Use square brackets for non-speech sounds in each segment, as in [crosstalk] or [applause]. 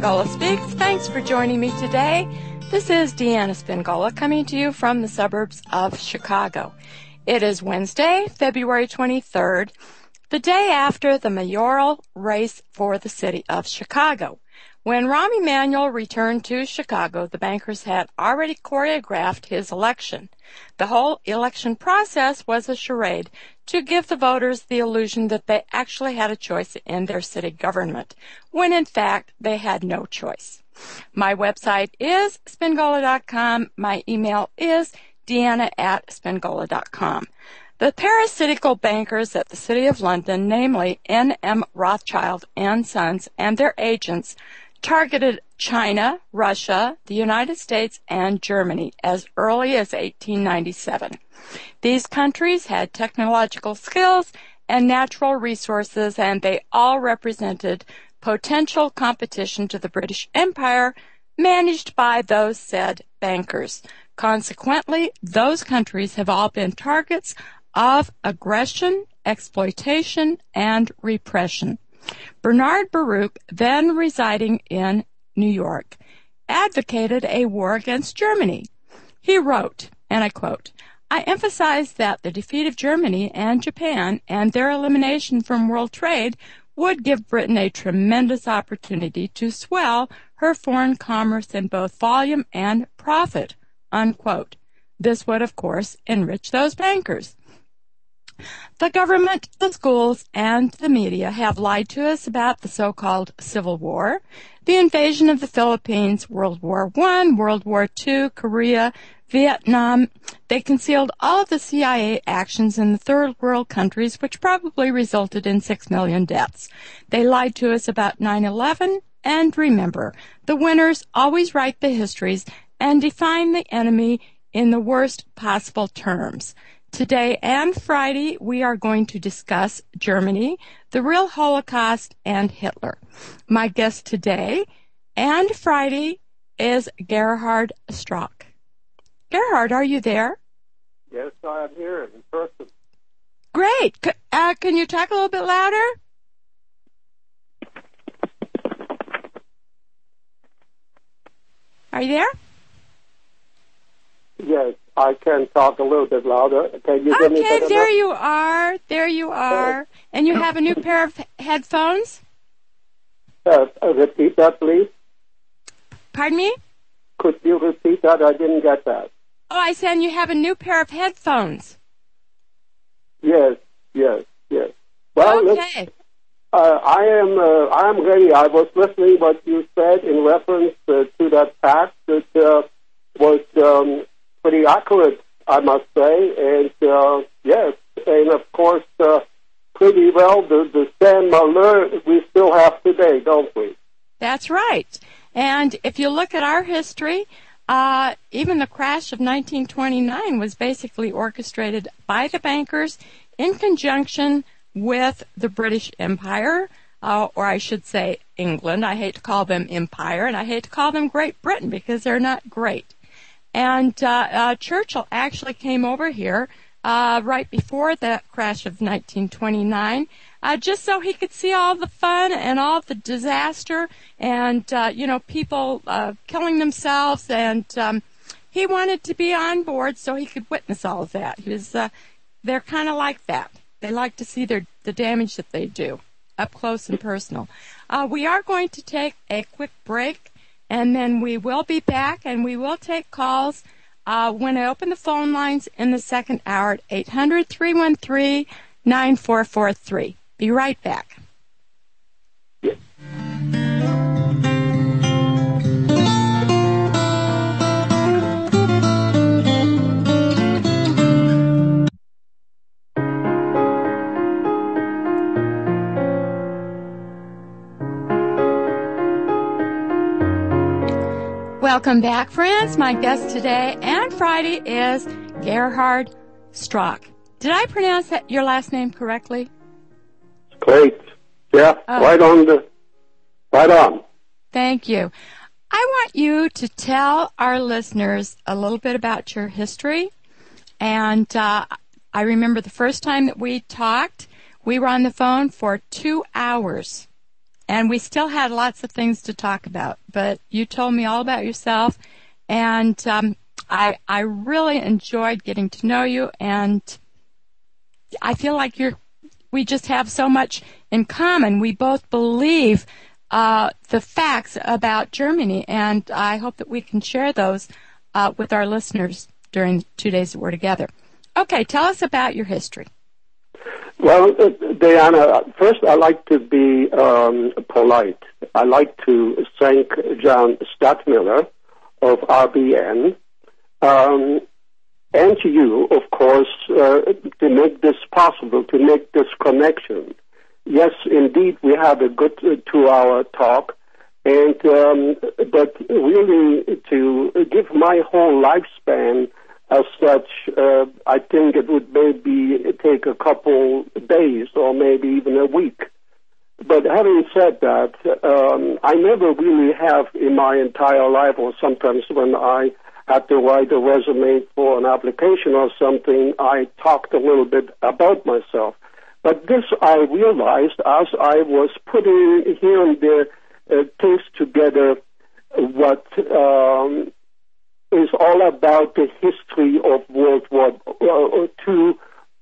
Spingola Speaks. Thanks for joining me today. This is Deanna Spingola coming to you from the suburbs of Chicago. It is Wednesday, February 23rd, the day after the mayoral race for the city of Chicago. When Rahm Emanuel returned to Chicago, the bankers had already choreographed his election. The whole election process was a charade to give the voters the illusion that they actually had a choice in their city government, when in fact they had no choice. My website is spingola.com. My email is deanna at spingola.com. The parasitical bankers at the City of London, namely N.M. Rothschild and Sons and their agents, targeted China, Russia, the United States, and Germany as early as 1897. These countries had technological skills and natural resources, and they all represented potential competition to the British Empire managed by those said bankers. Consequently, those countries have all been targets of aggression, exploitation, and repression. Bernard Baruch, then residing in New York, advocated a war against Germany. He wrote, and I quote, I emphasize that the defeat of Germany and Japan and their elimination from world trade would give Britain a tremendous opportunity to swell her foreign commerce in both volume and profit. Unquote. This would, of course, enrich those bankers. The government, the schools, and the media have lied to us about the so-called Civil War, the invasion of the Philippines, World War I, World War II, Korea, Vietnam. They concealed all of the CIA actions in the third world countries, which probably resulted in six million deaths. They lied to us about 9-11, and remember, the winners always write the histories and define the enemy in the worst possible terms. Today and Friday, we are going to discuss Germany, the real Holocaust, and Hitler. My guest today and Friday is Gerhard Strauch. Gerhard, are you there? Yes, I am here in person. Great. C- uh, can you talk a little bit louder? Are you there? Yes, I can talk a little bit louder. Can you hear me Okay, better there now? you are. There you are. And you have a new pair of headphones? Uh, repeat that, please. Pardon me? Could you repeat that? I didn't get that. Oh, I said you have a new pair of headphones. Yes, yes, yes. Well, okay. uh, I am uh, I am ready. I was listening what you said in reference uh, to that fact that uh, was um, pretty accurate, I must say. And uh, yes, and of course, uh, pretty well the the Sam Muller we still have today, don't we? That's right. And if you look at our history, uh, even the crash of 1929 was basically orchestrated by the bankers in conjunction with the British Empire, uh, or I should say England. I hate to call them empire, and I hate to call them Great Britain because they're not great. And uh, uh, Churchill actually came over here uh, right before the crash of 1929, uh, just so he could see all the fun and all the disaster, and uh, you know people uh, killing themselves, and um, he wanted to be on board so he could witness all of that. He was, uh, they're kind of like that. They like to see their the damage that they do up close and personal. Uh, we are going to take a quick break, and then we will be back, and we will take calls uh, when I open the phone lines in the second hour at 800 313 9443. Be right back. Welcome back, friends. My guest today and Friday is Gerhard Strauch. Did I pronounce that, your last name correctly? Great. Yeah, Oh. right on the, right on. Thank you. I want you to tell our listeners a little bit about your history. And uh, I remember the first time that we talked, we were on the phone for two hours. And we still had lots of things to talk about. But you told me all about yourself, and um, I I really enjoyed getting to know you, and I feel like you're. We just have so much in common. We both believe uh, the facts about Germany, and I hope that we can share those uh, with our listeners during the two days that we're together. Okay, tell us about your history. Well, uh, Deanna, first I like to be um, polite. I like to thank John Stadtmiller of RBN um, and to you, of course, uh, to make this possible, to make this connection. Yes, indeed, we had a good uh, two-hour talk, and um, but really to give my whole lifespan as such, uh, I think it would maybe take a couple days or maybe even a week. But having said that, um, I never really have in my entire life, or sometimes when I had to write a resume for an application or something, I talked a little bit about myself. But this I realized as I was putting here and there uh, things together, what um, is all about the history of World War II,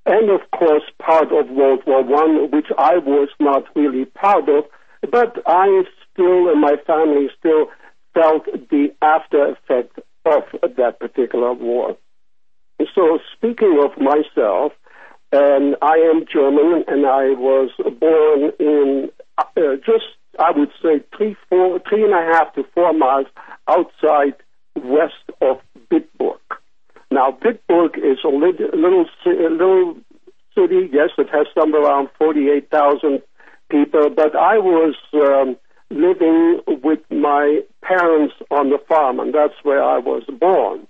and of course part of World War One, which I was not really part of, but I still and my family still felt the after effect of that particular war. So speaking of myself, um, I am German and I was born in uh, just I would say three, four, three and a half to four miles outside west of Bitburg. Now, Bitburg is a little, little, city. Yes, it has somewhere around 48,000 people, but I was um, living with my parents on the farm, and that's where I was born.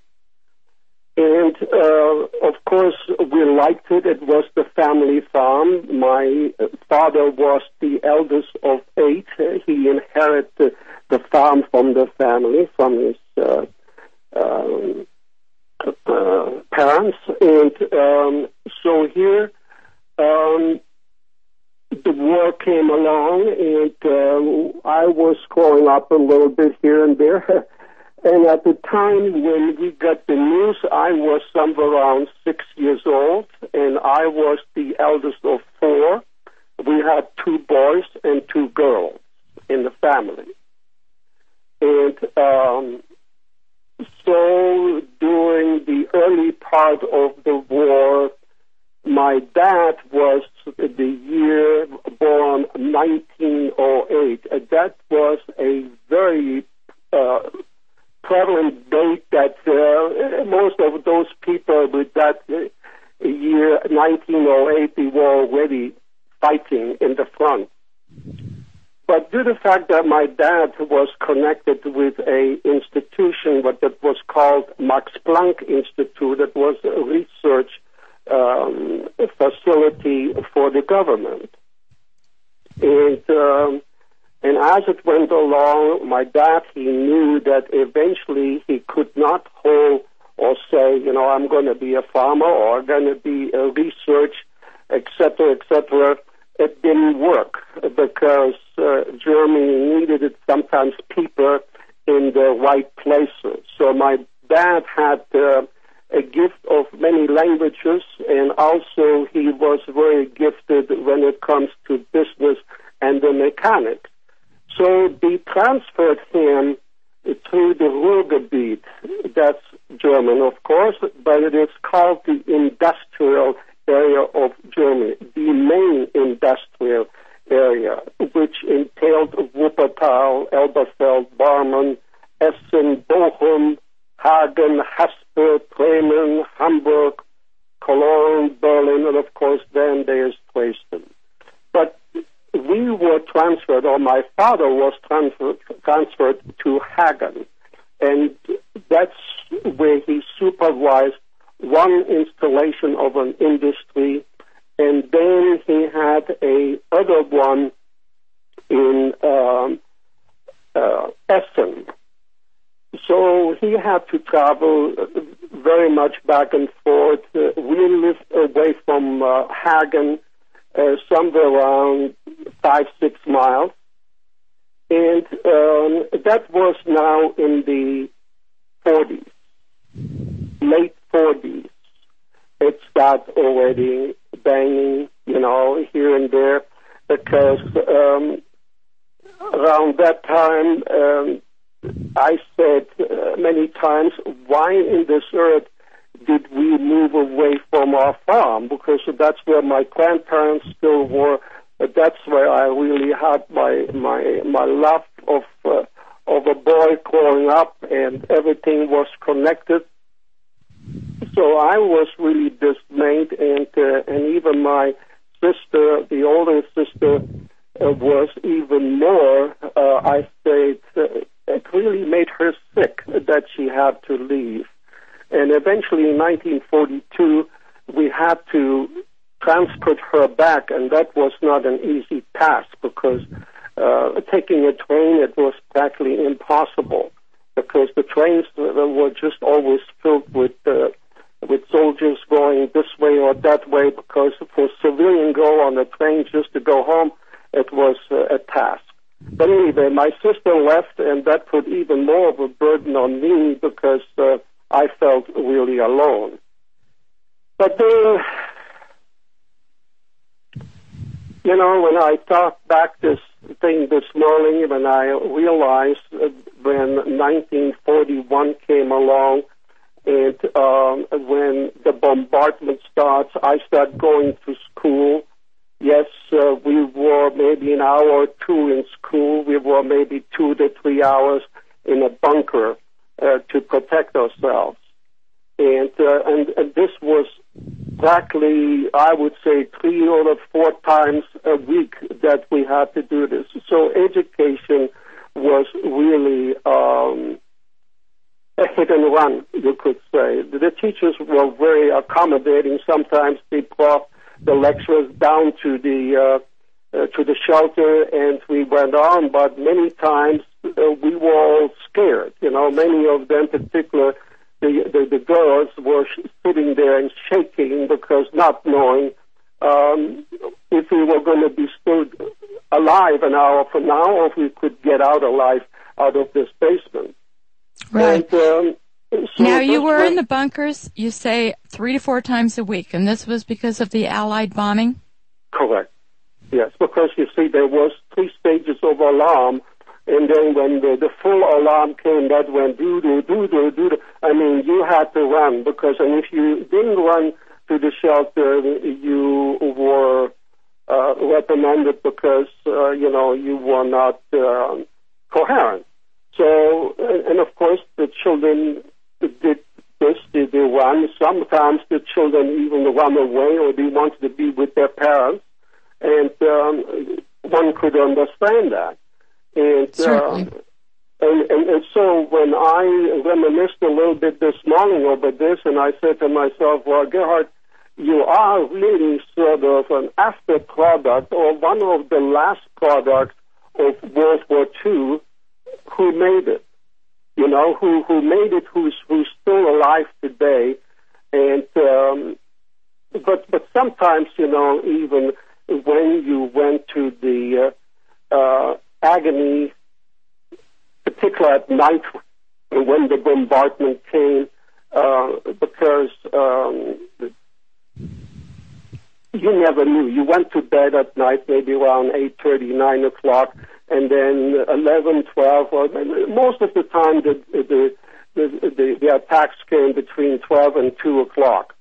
And uh, of course, we liked it. It was the family farm. My father was the eldest of eight. He inherited the farm from the family, from his uh, um, parents, and um, so here um, the war came along, and uh, I was growing up a little bit here and there. [laughs] And at the time when we got the news, I was somewhere around six years old, and I was the eldest of four. We had two boys and two girls in the family. And um, so during the early part of the war, my dad was the year born 1908. That was a very uh, prevalent date that uh, most of those people with that year 1908 they were already fighting in the front. But due to the fact that my dad was connected with a institution what that was called Max Planck Institute, that was a research um, facility for the government. And um, and as it went along, my dad he knew that eventually he could not hold or say, you know, I'm going to be a farmer or I'm going to be a research, etc., etc it didn't work because uh, Germany needed sometimes people in the right places. So my dad had uh, a gift of many languages, and also he was very gifted when it comes to business and the mechanics. So they transferred him to the Ruhrgebiet. That's German, of course, but it is called the industrial area of Germany, the main industrial area, which entailed Wuppertal, Elberfeld, Barmen, Essen, Bochum, Hagen, Haspel, Bremen, Hamburg, Cologne, Berlin, and of course then there's Dresden. But we were transferred, or my father was transferred, transferred to Hagen, and that's where he supervised one installation of an industry, and then he had a other one in um, uh, Essen. So he had to travel very much back and forth. Uh, we lived away from uh, Hagen, uh, somewhere around five, six miles. And um, that was now in the 40s, late 40s. It started already banging, you know, here and there, because um, around that time, um, I said uh, many times, why in this earth did we move away from our farm? Because that's where my grandparents still were. That's where I really had my my my love of uh, of a boy growing up, and everything was connected. So I was really dismayed, and uh, and even my sister, the older sister, uh, was even more. Uh, I say uh, it really made her sick that she had to leave. And eventually in 1942, we had to transport her back, and that was not an easy task because uh, taking a train, it was practically impossible because the trains were just always filled with uh, with soldiers going this way or that way because for civilian go on the train just to go home, it was uh, a task. But anyway, my sister left, and that put even more of a burden on me because uh, I felt really alone. But then, you know, when I thought back this thing this morning, when I realized uh, when 1941 came along, and um, when the bombardment starts, I start going to school Yes, uh, we were maybe an hour or two in school. We were maybe two to three hours in a bunker uh, to protect ourselves. And, uh, and, and this was exactly, I would say, three or four times a week that we had to do this. So education was really um, and run, you could say. The teachers were very accommodating. Sometimes they brought the lecturers down to the uh, uh, to the shelter, and we went on. But many times uh, we were all scared. You know, many of them, particular the, the the girls, were sh- sitting there and shaking because not knowing um, if we were going to be still alive an hour from now, or if we could get out alive out of this basement. Right. And, um, so now you were in the bunkers, you say three to four times a week, and this was because of the Allied bombing? Correct. Yes, because you see there was three stages of alarm, and then when the, the full alarm came, that went doo doo doo doo doo. I mean, you had to run because, and if you didn't run to the shelter, you were uh, reprimanded because uh, you know you were not uh, coherent. So, and of course, the children did this, they, they run. Sometimes the children even run away or they wanted to be with their parents. And um, one could understand that. And, Certainly. Uh, and, and, and so when I reminisced a little bit this morning over this, and I said to myself, well, Gerhard, you are really sort of an after product or one of the last products of World War II who made it you know, who who made it, who's who's still alive today, and um, but but sometimes, you know, even when you went to the uh, uh, agony, particularly at night when the bombardment came, uh, because um, you never knew. You went to bed at night, maybe around eight thirty, nine o'clock, and then 11, 12, or most of the time the, the, the, the, the attacks came between 12 and 2 o'clock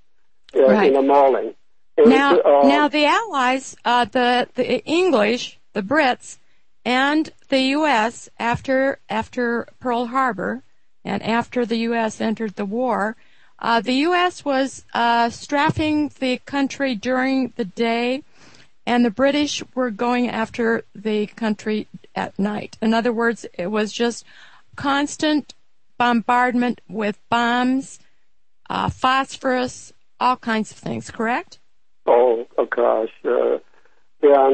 uh, right. in the morning. And, now, uh, now the Allies, uh, the, the English, the Brits, and the U.S. after after Pearl Harbor, and after the U.S. entered the war, uh, the U.S. was uh, strafing the country during the day and the British were going after the country at night. In other words, it was just constant bombardment with bombs, uh, phosphorus, all kinds of things, correct? Oh, oh gosh. Uh, yeah,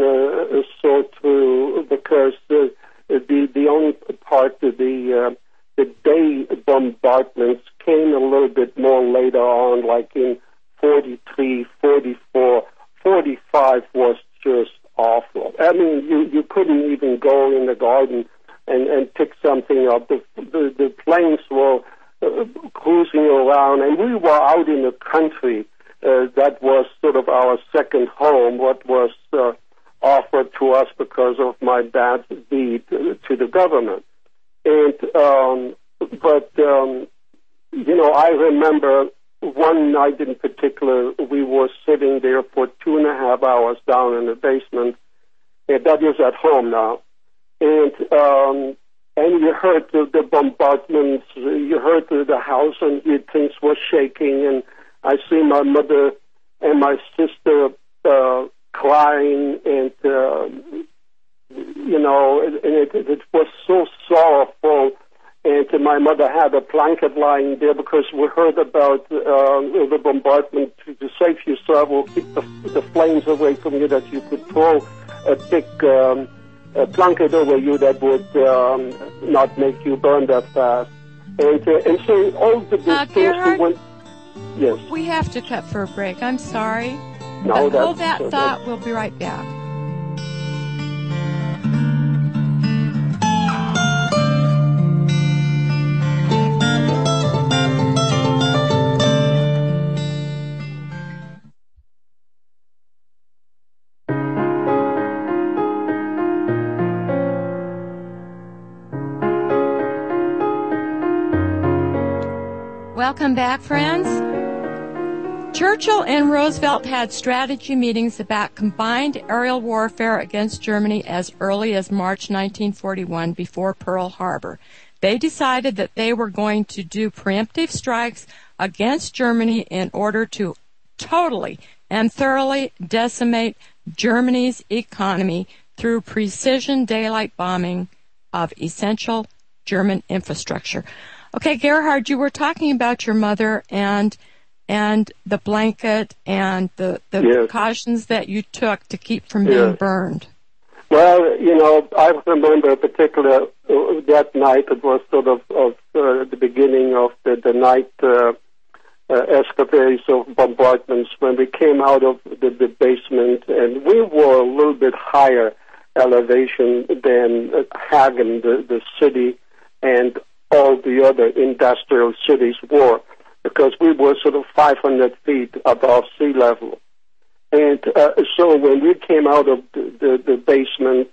it's so true because the, the, the only part of the, uh, the day bombardments came a little bit more later on, like in 43, 44, 45 was just awful. I mean, you, you couldn't even go in the garden and, and pick something up. The, the, the planes were uh, cruising around, and we were out in the country. Uh, that was sort of our second home, what was uh, offered to us because of my dad's deed to the government. And, um, but, um, you know, I remember one night in particular, we were sitting there for two and a half hours down in the basement. And that is at home now. And, um, and you heard the, the bombardments, you heard the, the house and you, things were shaking and I see my mother and my sister, uh, crying and, uh, you know, and it, it was so sorrowful and my mother had a blanket lying there because we heard about uh, the bombardment. To, to save yourself, or keep the, the, flames away from you, that you could throw a thick um, a blanket over you that would um, not make you burn that fast. And uh, and so all the, uh, things went. Yes. We have to cut for a break. I'm sorry. No, but hold that thought. We'll be right back. Welcome back, friends. Churchill and Roosevelt had strategy meetings about combined aerial warfare against Germany as early as March 1941 before Pearl Harbor. They decided that they were going to do preemptive strikes against Germany in order to totally and thoroughly decimate Germany's economy through precision daylight bombing of essential German infrastructure. Okay, Gerhard, you were talking about your mother and and the blanket and the, the yes. precautions that you took to keep from being yes. burned. Well, you know, I remember in particular uh, that night. It was sort of, of uh, the beginning of the, the night uh, uh, escapades of bombardments when we came out of the, the basement, and we were a little bit higher elevation than Hagen, the, the city, and all the other industrial cities were, because we were sort of 500 feet above sea level. And uh, so when we came out of the, the, the basement,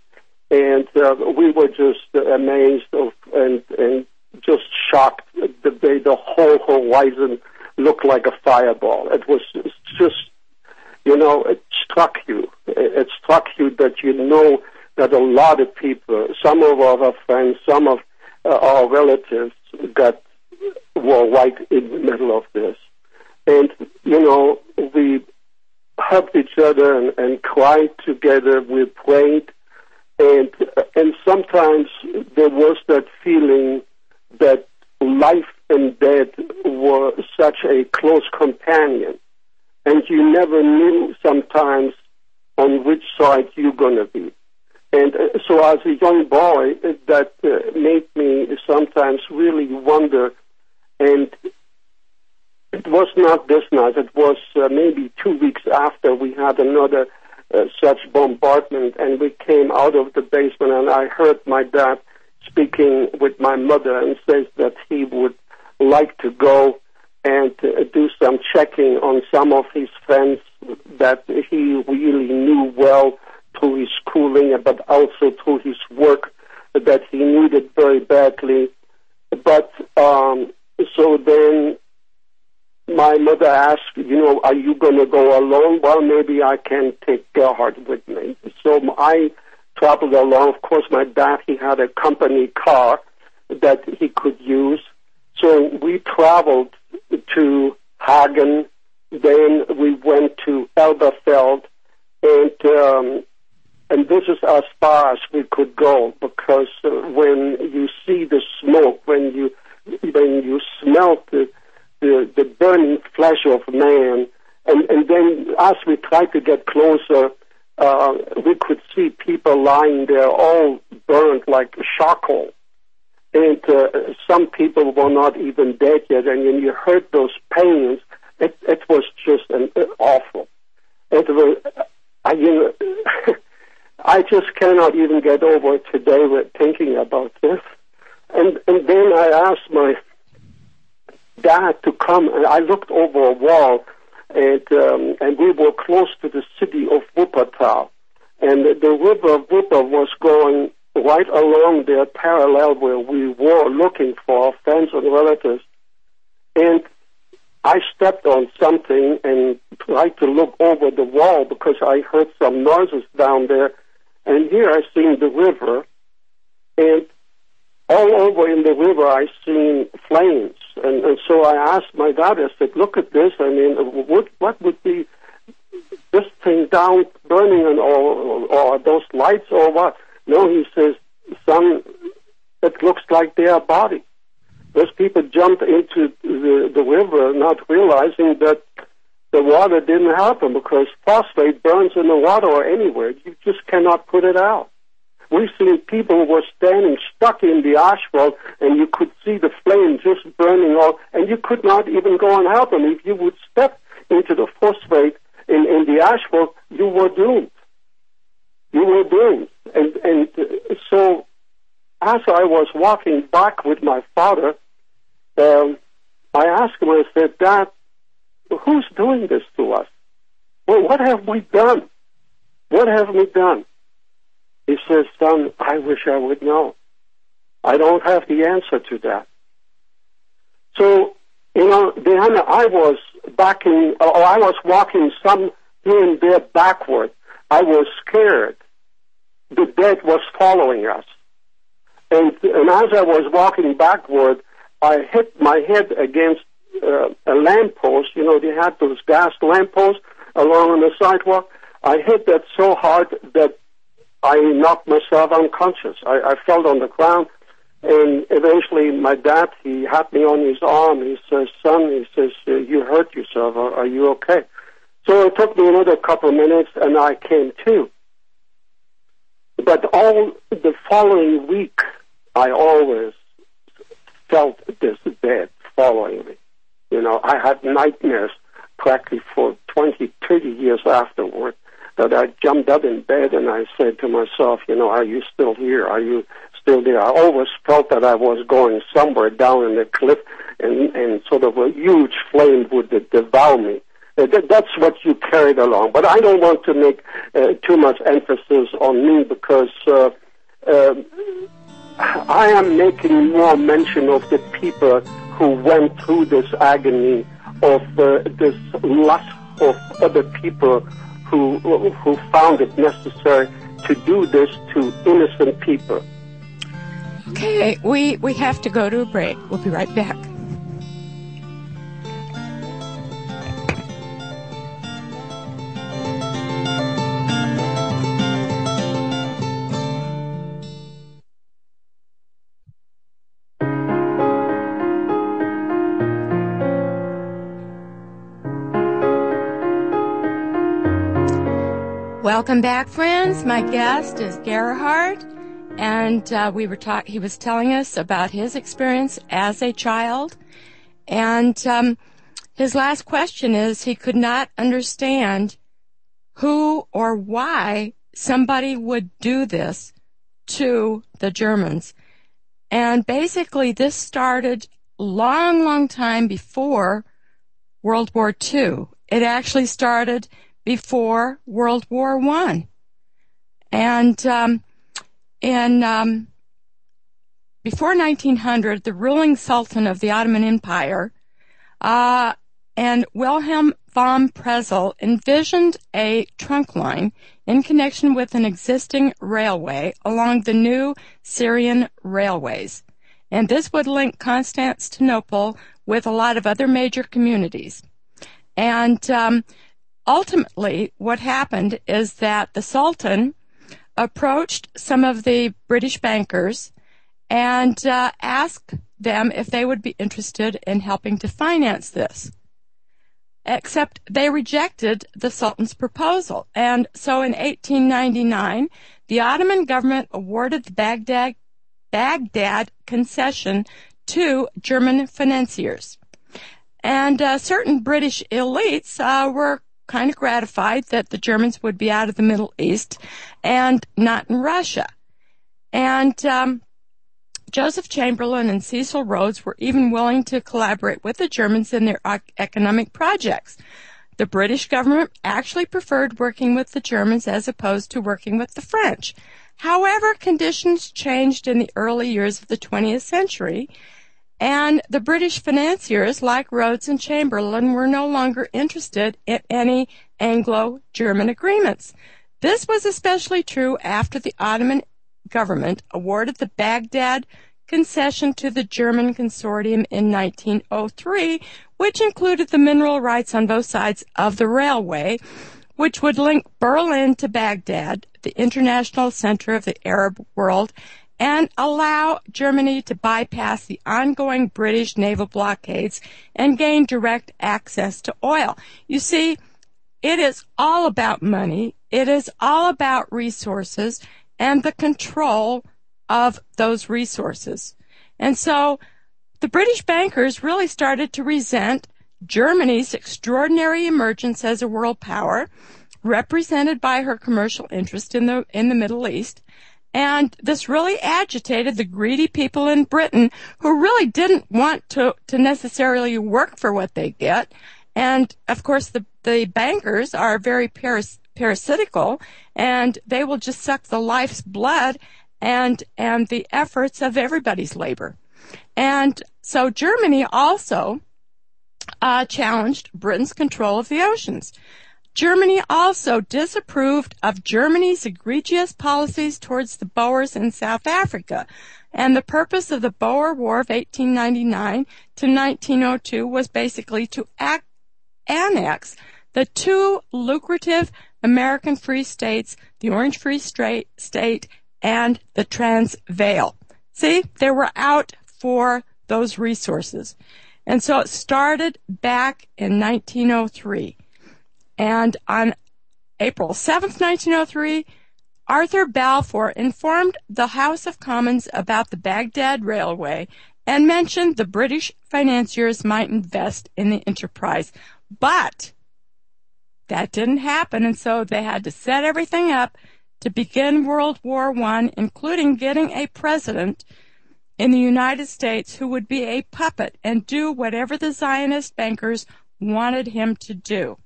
and uh, we were just amazed of and and just shocked. The the whole horizon looked like a fireball. It was just, you know, it struck you. It struck you that you know that a lot of people, some of our friends, some of uh, our relatives got were right in the middle of this, and you know we helped each other and, and cried together. We prayed, and and sometimes there was that feeling that life and death were such a close companion, and you never knew sometimes on which side you're going to be. And uh, so as a young boy, that uh, made me sometimes really wonder. And it was not this night. It was uh, maybe two weeks after we had another uh, such bombardment, and we came out of the basement, and I heard my dad speaking with my mother, and says that he would like to go and uh, do some checking on some of his friends that he really knew well through his schooling, but also through his work that he needed very badly. But um, so then my mother asked, you know, are you going to go alone? Well, maybe I can take Gerhard with me. So I traveled alone. Of course, my dad, he had a company car that he could use. So we traveled to Hagen. Then we went to Elberfeld. And um, and this is as far as we could go because uh, when you see the smoke, when you when you smell the the, the burning flesh of man, and, and then as we tried to get closer, uh, we could see people lying there all burned like charcoal. And uh, some people were not even dead yet, and when you heard those pains, it, it was just an, uh, awful. It was, uh, you know, [laughs] I just cannot even get over today with thinking about this. And and then I asked my dad to come, and I looked over a wall, and um, and we were close to the city of Wuppertal, and the river Wupper was going right along there, parallel where we were looking for our friends and relatives, and I stepped on something and tried to look over the wall because I heard some noises down there, and here I seen the river, and all over in the river I seen flames, and, and so I asked my dad. I said, "Look at this. I mean, what what would be this thing down burning, and or, or those lights, or what?" No, he says, "Son, it looks like their body." Those people jumped into the, the river, not realizing that the water didn't help them because phosphate burns in the water or anywhere. You just cannot put it out. We've seen people were standing stuck in the asphalt and you could see the flame just burning all, and you could not even go and help them. If you would step into the phosphate in, in the asphalt, you were doomed. You were doomed. And, and so as I was walking back with my father, um, I asked him, I said, Dad, who's doing this to us? Well, what have we done? What have we done? He says, Son, I wish I would know. I don't have the answer to that. So, you know, then I was backing, or I was walking some here and there backward. I was scared. The dead was following us. And, and as I was walking backward, I hit my head against uh, a lamppost. You know, they had those gas lampposts along on the sidewalk. I hit that so hard that I knocked myself unconscious. I, I fell on the ground, and eventually my dad, he had me on his arm. He says, son, he says, you hurt yourself. Are, are you okay? So it took me another couple of minutes, and I came to. But all the following week, I always felt this dead following me. You know, I had nightmares practically for 20, 30 years afterward that I jumped up in bed and I said to myself, you know, are you still here? Are you still there? I always felt that I was going somewhere down in the cliff and, and sort of a huge flame would devour me. Uh, that's what you carried along. But I don't want to make uh, too much emphasis on me because uh, uh, I am making more mention of the people who went through this agony of uh, this lust of other people who who found it necessary to do this to innocent people. Okay, we we have to go to a break. We'll be right back. Welcome back, friends. My guest is Gerhard, and uh, we were talk- He was telling us about his experience as a child, and um, his last question is he could not understand who or why somebody would do this to the Germans, and basically this started long, long time before World War II. It actually started before World War One, and um, in um, before 1900, the ruling Sultan of the Ottoman Empire uh, and Wilhelm von Pressel envisioned a trunk line in connection with an existing railway along the new Syrian railways. And this would link Constantinople with a lot of other major communities. And um, ultimately, what happened is that the Sultan approached some of the British bankers and uh, asked them if they would be interested in helping to finance this. Except they rejected the Sultan's proposal. And so in 1899, the Ottoman government awarded the Baghdad, Baghdad concession to German financiers. And uh, certain British elites uh, were kind of gratified that the Germans would be out of the Middle East and not in Russia. And um, Joseph Chamberlain and Cecil Rhodes were even willing to collaborate with the Germans in their economic projects. The British government actually preferred working with the Germans as opposed to working with the French. However, conditions changed in the early years of the 20th century, and the British financiers like Rhodes and Chamberlain were no longer interested in any Anglo-German agreements. This was especially true after the Ottoman government awarded the Baghdad concession to the German consortium in 1903, which included the mineral rights on both sides of the railway, which would link Berlin to Baghdad, the international center of the Arab world, and allow Germany to bypass the ongoing British naval blockades and gain direct access to oil. You see, it is all about money. It is all about resources and the control of those resources. And so the British bankers really started to resent Germany's extraordinary emergence as a world power, represented by her commercial interest in the in the Middle East. And this really agitated the greedy people in Britain who really didn't want to, to necessarily work for what they get. And of course, the, the bankers are very paras- parasitical and they will just suck the life's blood and and the efforts of everybody's labor. And so Germany also uh, challenged Britain's control of the oceans. Germany also disapproved of Germany's egregious policies towards the Boers in South Africa. And the purpose of the Boer War of 1899 to 1902 was basically to act, annex the two lucrative American Free States, the Orange Free State, and the Transvaal. See, they were out for those resources. And so it started back in 1903. And on April 7, 1903, Arthur Balfour informed the House of Commons about the Baghdad Railway and mentioned the British financiers might invest in the enterprise. But that didn't happen, and so they had to set everything up to begin World War I, including getting a president in the United States who would be a puppet and do whatever the Zionist bankers wanted him to do.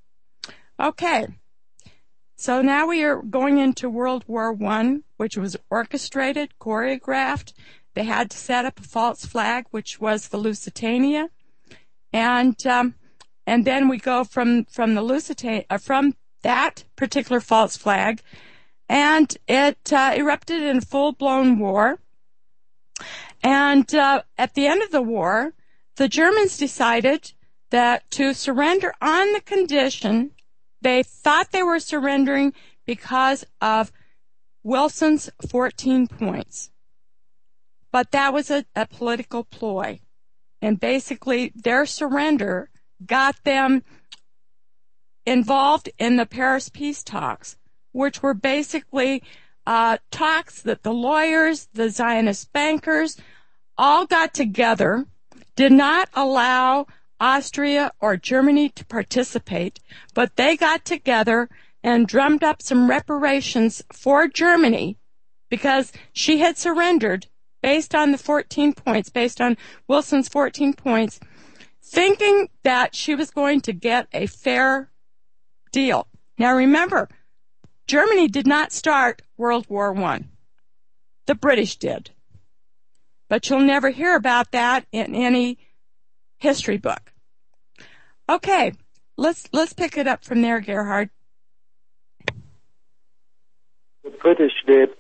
Okay, so now we are going into World War I, which was orchestrated, choreographed. They had to set up a false flag, which was the Lusitania. And um, and then we go from from the Lusitania uh, from that particular false flag, and it uh, erupted in full blown war. And uh, at the end of the war, the Germans decided that to surrender on the condition they thought they were surrendering because of Wilson's 14 points. But that was a, a political ploy. And basically, their surrender got them involved in the Paris peace talks, which were basically uh, talks that the lawyers, the Zionist bankers, all got together, did not allow Austria or Germany to participate, but they got together and drummed up some reparations for Germany because she had surrendered based on the 14 points, based on Wilson's 14 points thinking that she was going to get a fair deal. Now remember, Germany did not start World War I. The British did. But you'll never hear about that in any history book. Okay, let's let's pick it up from there, Gerhard. The British did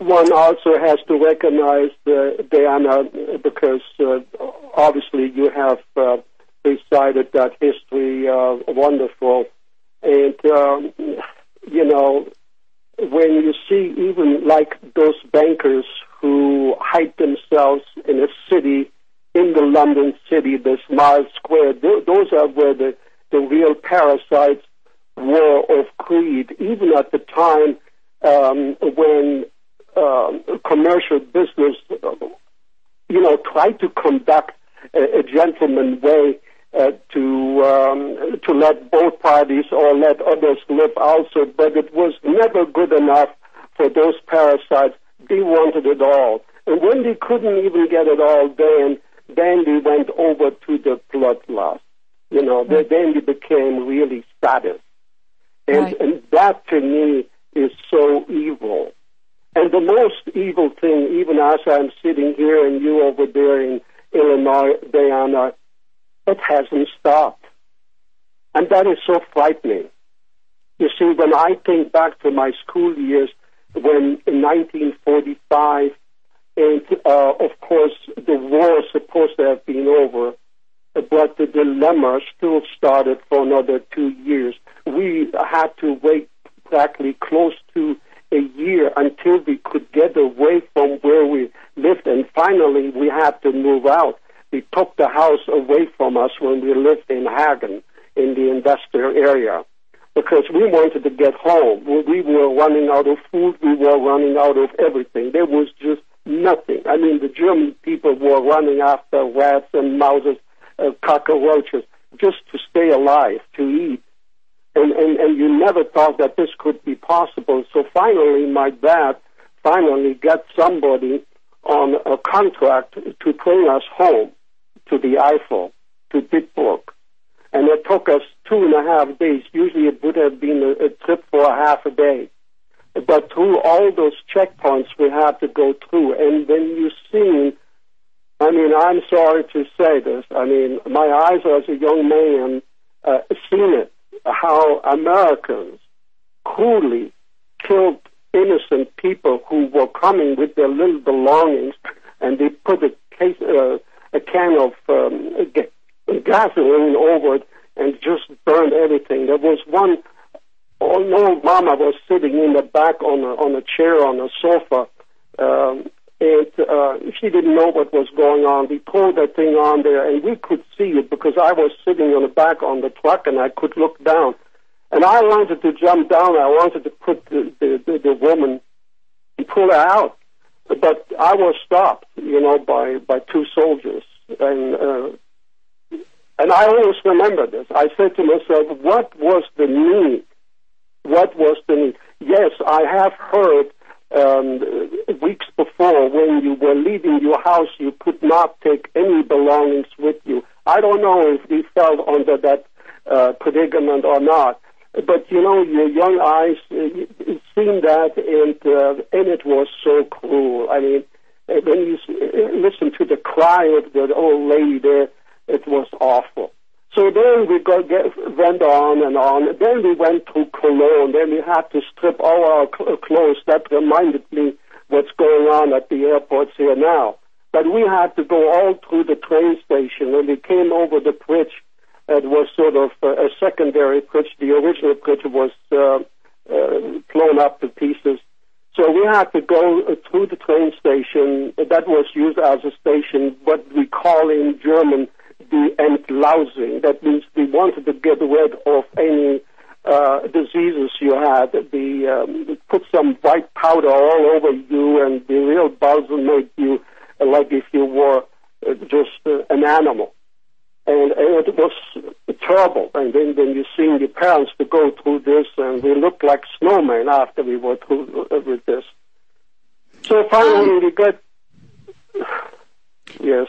one also has to recognize uh, Deanna because uh, obviously you have uh, recited that history uh, wonderful, and um, you know when you see even like those bankers who hide themselves in a city in the London city, the Smile Square, th- those are where the the real parasites were of greed, even at the time um, when uh, commercial business, you know, tried to conduct a, a gentleman way. uh, to um, to let both parties or let others live also, but it was never good enough for those parasites. They wanted it all, and when they couldn't even get it all, then then they went over to the bloodlust. You know, right. then they became really status, and right. and that to me is so evil. And the most evil thing, even as I'm sitting here and you over there in Illinois, Deanna, it hasn't stopped. And that is so frightening. You see, when I think back to my school years, when in 1945, and uh, of course the war is supposed to have been over, but the dilemma still started for another two years. We had to wait practically close to a year until we could get away from where we lived, and finally we had to move out. We took the house away from us when we lived in Hagen, in the industrial area, because we wanted to get home. We were running out of food. We were running out of everything. There was just nothing. I mean, the German people were running after rats and mouses, uh, cockroaches, just to stay alive, to eat and, and, and you never thought that this could be possible. So finally, my dad finally got somebody on a contract to bring us home to the Eifel, to Bitburg. And it took us two and a half days. Usually it would have been a, a trip for a half a day. But through all those checkpoints we had to go through, and when you see, I mean, I'm sorry to say this, I mean, my eyes as a young man uh, seen it how Americans cruelly killed innocent people who were coming with their little belongings, and they put a case, uh, a can of um, gasoline over it and just burned everything. There was one old oh, mama was sitting in the back on a, on a chair on a sofa, um, and uh, she didn't know what was going on. We pulled that thing on there, and we could see it because I was sitting on the back on the truck, and I could look down. And I wanted to jump down. I wanted to put the the, the, the woman and pull her out, but I was stopped, you know, by by two soldiers. And uh, and I always remember this. I said to myself, "What was the need? What was the need?" Yes, I have heard um, weeks before when you were leaving your house, you could not take any belongings with you. I don't know if we fell under that uh, predicament or not, but you know, your young eyes uh, seen that, and uh, and it was so cruel. I mean, when you listen to the cry of the old lady there, it was awful. So then we got, get, went on and on. Then we went to Cologne. Then we had to strip all our clothes. That reminded me what's going on at the airports here now. But we had to go all through the train station. When we came over the bridge, it was sort of a secondary bridge. The original bridge was uh, uh, blown up to pieces. So we had to go through the train station. That was used as a station, what we call in German the Entlausung. That means we wanted to get rid of any uh, diseases you had. They um, put some white powder all over you, and the real buzz make you uh, like if you were uh, just uh, an animal. And, and it was terrible. And then, then you see your parents to go through this, and we looked like snowmen after we were through uh, with this. So finally, um, we got [sighs] yes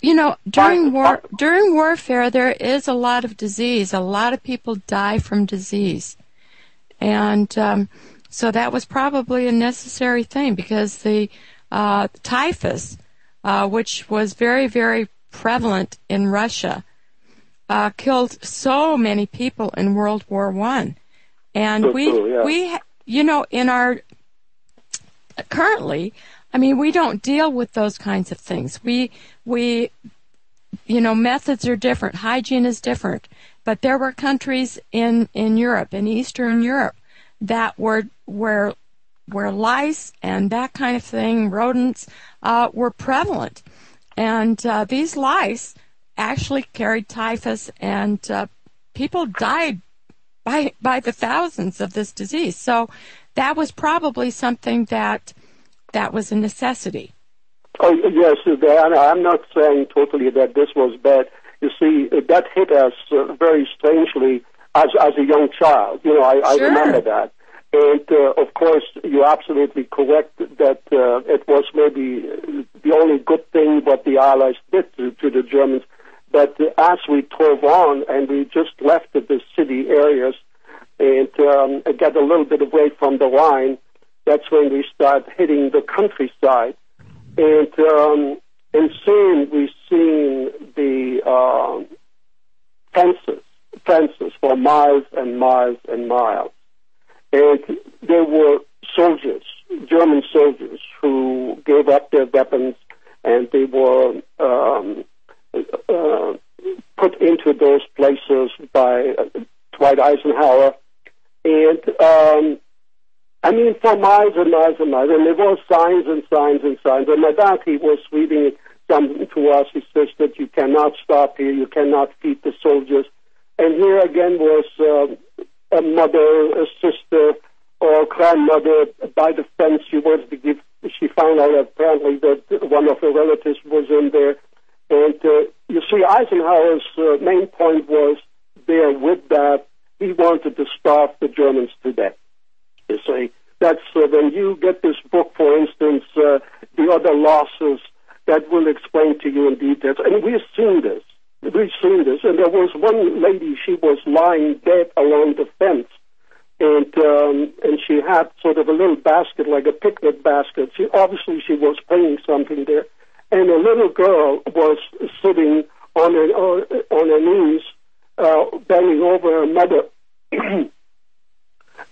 you know, during war, during warfare, there is a lot of disease. A lot of people die from disease, and um, so that was probably a necessary thing because the uh, typhus, uh, which was very, very prevalent in Russia, uh, killed so many people in World War One, and we, yeah. we, you know, in our currently I mean, we don't deal with those kinds of things. We, we, you know, methods are different. Hygiene is different. But there were countries in, in Europe, in Eastern Europe, that were, where, where lice and that kind of thing, rodents, uh, were prevalent. And, uh, these lice actually carried typhus and, uh, people died by, by the thousands of this disease. So that was probably something that, that was a necessity. Oh yes, I'm not saying totally that this was bad. you see, that hit us uh, very strangely as as a young child. You know, I, Sure. I remember that. And uh, of course, you're absolutely correct that uh, it was maybe the only good thing what the Allies did to, to the Germans. But uh, as we drove on and we just left the city areas and um, got a little bit away from the line, that's when we start hitting the countryside. And um, and soon we've seen the uh, fences, fences for miles and miles and miles. And there were soldiers, German soldiers, who gave up their weapons and they were um, uh, put into those places by uh, Dwight Eisenhower. And um, I mean, for miles and miles and miles, and there were signs and signs and signs. And my dad, he was reading something to us. He says that you cannot stop here, you cannot feed the soldiers. And here again was uh, a mother, a sister, or grandmother by the fence. She wanted to give. She found out apparently that one of her relatives was in there. And uh, you see, Eisenhower's uh, main point was there with that he wanted to starve the Germans to death. You see, that's uh, when you get this book, for instance, uh, the other losses that will explain to you in details. And we've seen this. We've seen this. And there was one lady, she was lying dead along the fence. And um, and she had sort of a little basket, like a picnic basket. She obviously she was playing something there, and a little girl was sitting on her on her knees, uh, bending over her mother. [clears throat]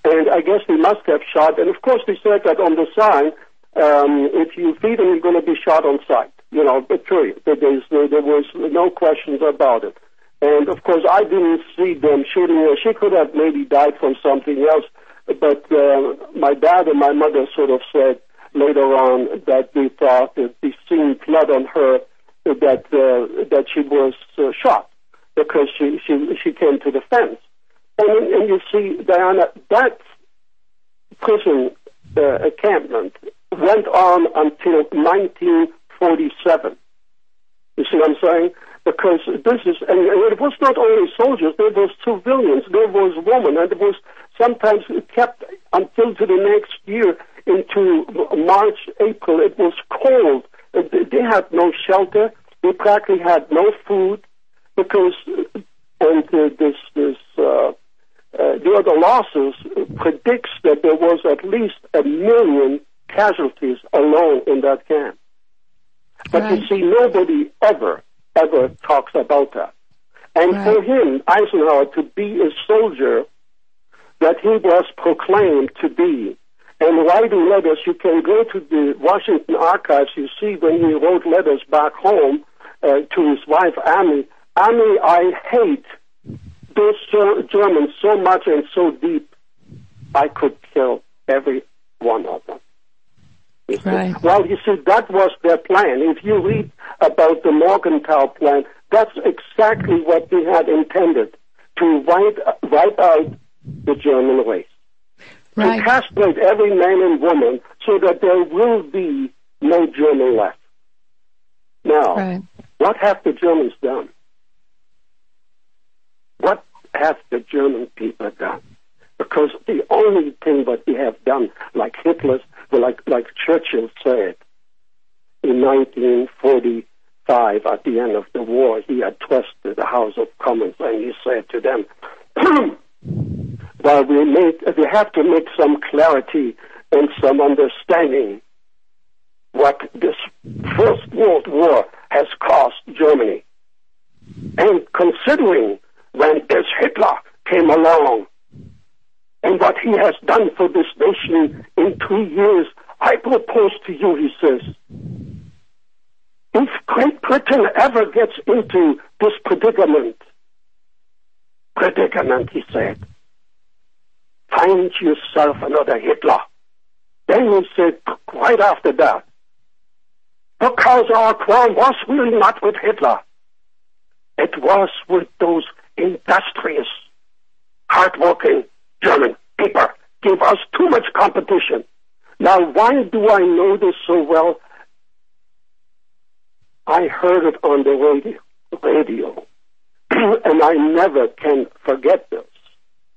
and I guess they must have shot. And of course, they said that on the sign, um, if you feed them, you're going to be shot on sight. You know, period. There, there was no questions about it. And of course, I didn't see them shooting her. She could have maybe died from something else. But uh, my dad and my mother sort of said later on that they thought that they seen blood on her, that uh, that she was uh, shot because she she she came to the fence. And, and you see, Deanna, that prison uh, encampment went on until 1947. You see what I'm saying? Because this is, and it was not only soldiers, there was civilians, there was women, and it was sometimes kept until to the next year into March, April. It was cold. They had no shelter. They practically had no food because, and uh, this, the losses predicts that there was at least a million casualties alone in that camp. But Right. you see, nobody ever, ever talks about that. And Right. for him, Eisenhower, to be a soldier that he was proclaimed to be, and writing letters, you can go to the Washington archives, you see when he wrote letters back home uh, to his wife, Mamie, Mamie, I hate those Ger- Germans so much and so deep, I could kill every one of them. You? Right. Well, you see, that was their plan. If you read about the Morgenthau plan, that's exactly what they had intended to wipe, wipe out the German race. Right. To castrate every man and woman so that there will be no German left. Now, Right. what have the Germans done? What have the German people done? Because the only thing that they have done, like Hitler, like like Churchill said in 1945, at the end of the war, he addressed the House of Commons and he said to them, [clears throat] "Well, we make we have to make some clarity and some understanding what this First World War has cost Germany. And considering when this Hitler came along and what he has done for this nation in three years, I propose to you, he says, if Great Britain ever gets into this predicament, predicament, he said, find yourself another Hitler. Then he said, right after that, because our quarrel was really not with Hitler. It was with those industrious, hardworking German people. Give us too much competition. Now, why do I know this so well? I heard it on the radio. Radio. [clears throat] and I never can forget this.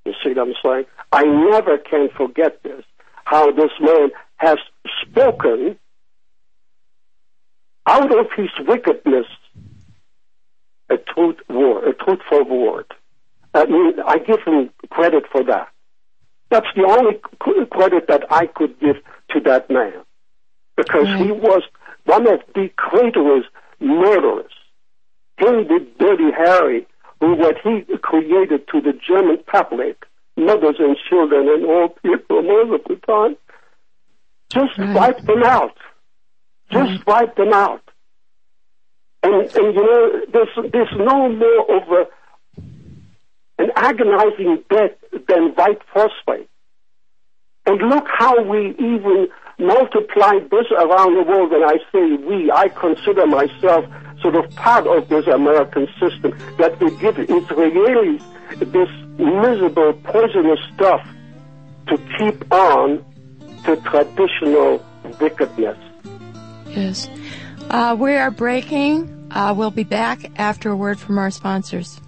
You see what I'm saying? I never can forget this. How this man has spoken out of his wickedness a truth word, a truthful word. I mean, I give him credit for that. That's the only credit that I could give to that man, because mm-hmm. he was one of the greatest murderers. Him, the Dirty Harry, who what he created to the German public, mothers and children and all people most of the time, just right. wiped them out. Just right. wiped them out. And, and you know, there's, there's no more of a, an agonizing death than white phosphate. And look how we even multiply this around the world. When I say we, I consider myself sort of part of this American system that we give Israelis this miserable, poisonous stuff to keep on to traditional wickedness. Yes. Uh, we are breaking. Uh, we'll be back after a word from our sponsors.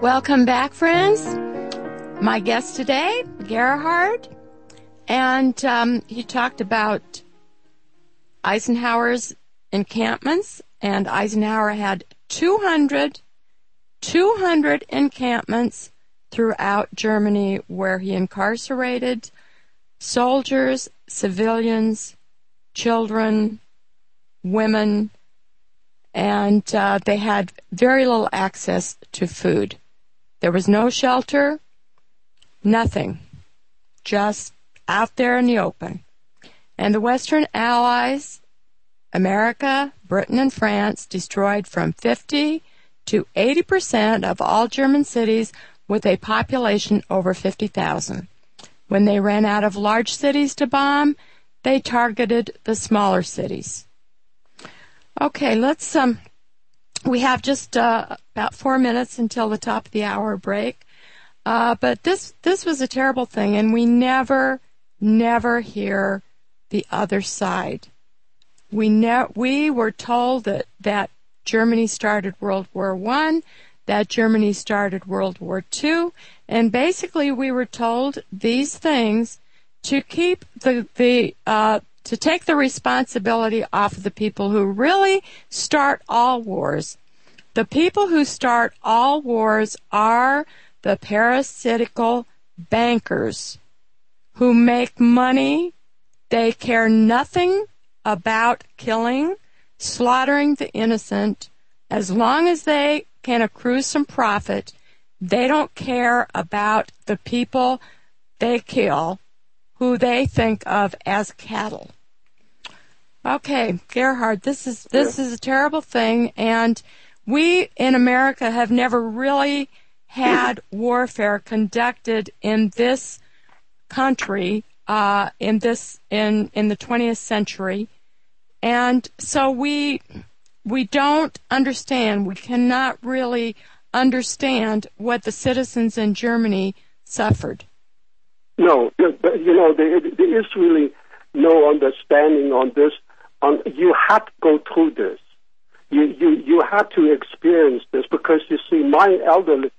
Welcome back, friends. My guest today, Gerhard, and um, he talked about Eisenhower's encampments, and Eisenhower had 200, 200 encampments throughout Germany where he incarcerated soldiers, civilians, children, women, and uh, they had very little access to food. There was no shelter, nothing, just out there in the open. And the Western Allies, America, Britain, and France, destroyed from 50 to 80 percent of all German cities with a population over 50,000. When they ran out of large cities to bomb, they targeted the smaller cities. Okay, let's um, we have just uh, about four minutes until the top of the hour break. Uh, but this this was a terrible thing, and we never, never hear the other side. We ne- we were told that that Germany started World War One, that Germany started World War Two, and basically we were told these things to keep the the uh, to take the responsibility off of the people who really start all wars. The people who start all wars are the parasitical bankers who make money. They care nothing about killing, slaughtering the innocent. As long as they can accrue some profit, they don't care about the people they kill who they think of as cattle. Okay, Gerhard, this is this is a terrible thing, and we in America have never really had warfare conducted in this country uh, in this in in the 20th century, and so we we don't understand. We cannot really understand what the citizens in Germany suffered. No, you know there, is really no understanding on this on, you had to go through this. You, you, you had to experience this because you see, my elderly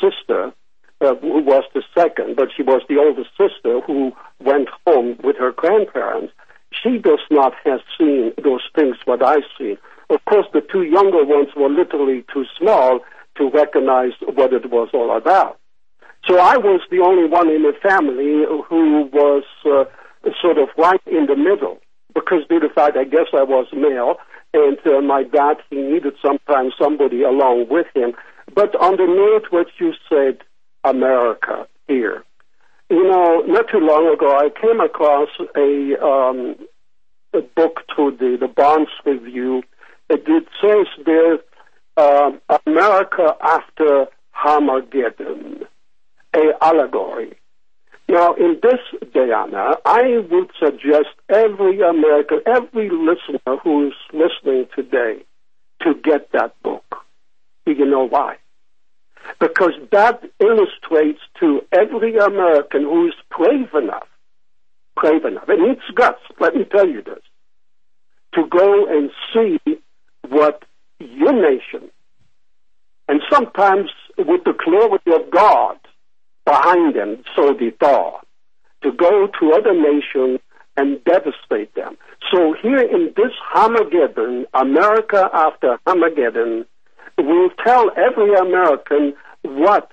sister, uh, who was the second, but she was the oldest sister who went home with her grandparents. She does not have seen those things what I've seen. Of course, the two younger ones were literally too small to recognize what it was all about. So I was the only one in the family who was uh, sort of right in the middle because due to the fact I guess I was male, and uh, my dad he needed sometimes somebody along with him. But on the note what you said, America here, you know, not too long ago I came across a um, a book through the the Barnes Review. It, it says there, uh, America after Armageddon, a allegory. Now, in this, Deanna, I would suggest every American, every listener who is listening today to get that book. Do you know why? Because that illustrates to every American who is brave enough, brave enough, it needs guts, let me tell you this, to go and see what your nation, and sometimes with the clarity of God behind them, so they thought, to go to other nations and devastate them. So here in this Armageddon, America after Armageddon, will tell every American what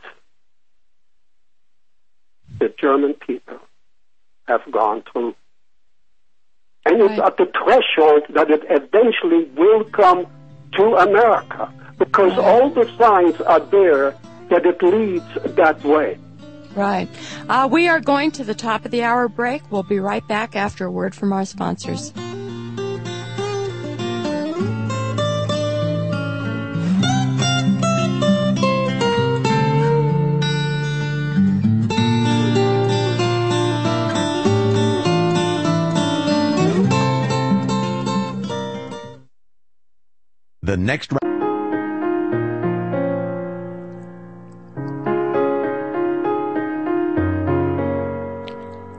the German people have gone through. And right. it's at the threshold that it eventually will come to America because right. all the signs are there that it leads that way. Right. Uh, we are going to the top of the hour break. We'll be right back after a word from our sponsors. The next round.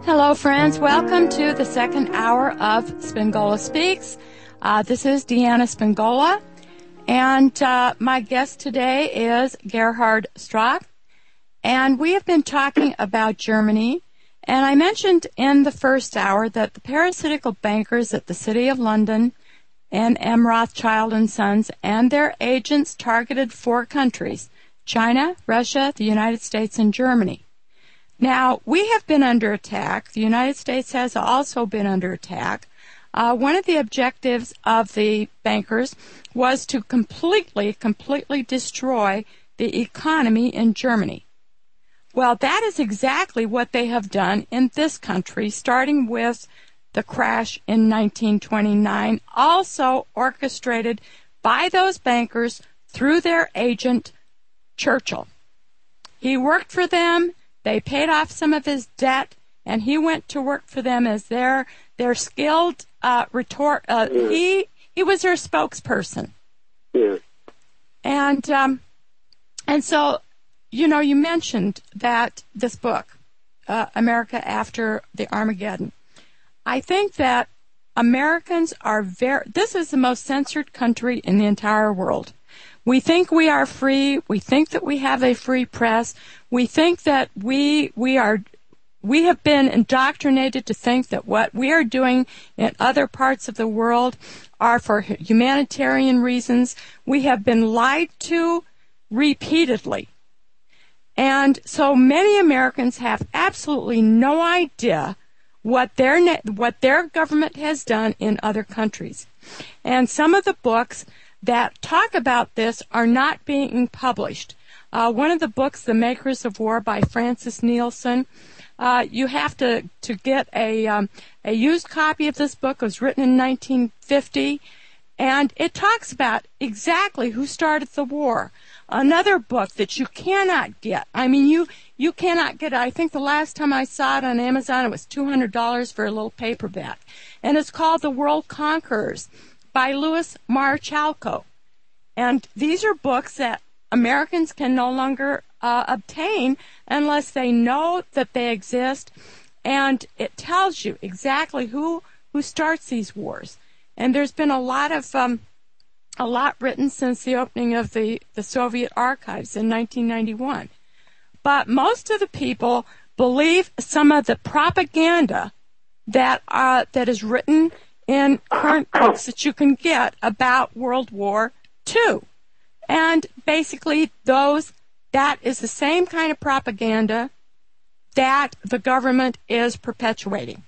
Hello, friends. Welcome to the second hour of Spingola Speaks. Uh, this is Deanna Spingola, and uh, my guest today is Gerhard Strauch. And we have been talking about Germany. And I mentioned in the first hour that the parasitical bankers at the City of London and M. Rothschild and Sons and their agents targeted four countries China, Russia, the United States, and Germany. Now, we have been under attack. The United States has also been under attack. Uh, one of the objectives of the bankers was to completely, completely destroy the economy in Germany. Well, that is exactly what they have done in this country, starting with the crash in 1929, also orchestrated by those bankers through their agent, Churchill. He worked for them, they paid off some of his debt, and he went to work for them as their their skilled uh, retort. Uh. He he was their spokesperson. Yeah. And um, and so, you know, you mentioned that this book, uh, America After the Armageddon. I think that Americans are very, this is the most censored country in the entire world. We think we are free. We think that we have a free press. We think that we, we are, we have been indoctrinated to think that what we are doing in other parts of the world are for humanitarian reasons. We have been lied to repeatedly. And so many Americans have absolutely no idea what their what their government has done in other countries. And some of the books that talk about this are not being published. Uh, one of the books, The Makers of War by Francis Neilson, uh, you have to, to get a, um, a used copy of this book. It was written in 1950, and it talks about exactly who started the war. Another book that you cannot get. I mean, you you cannot get. I think the last time I saw it on Amazon, it was $200 for a little paperback. And it's called The World Conquerors by Louis Marschalko. And these are books that Americans can no longer uh, obtain unless they know that they exist. And it tells you exactly who, who starts these wars. And there's been a lot of um, a lot written since the opening of the, the Soviet archives in 1991. But most of the people believe some of the propaganda that uh, that is written in current books that you can get about World War II. And basically, those that is the same kind of propaganda that the government is perpetuating.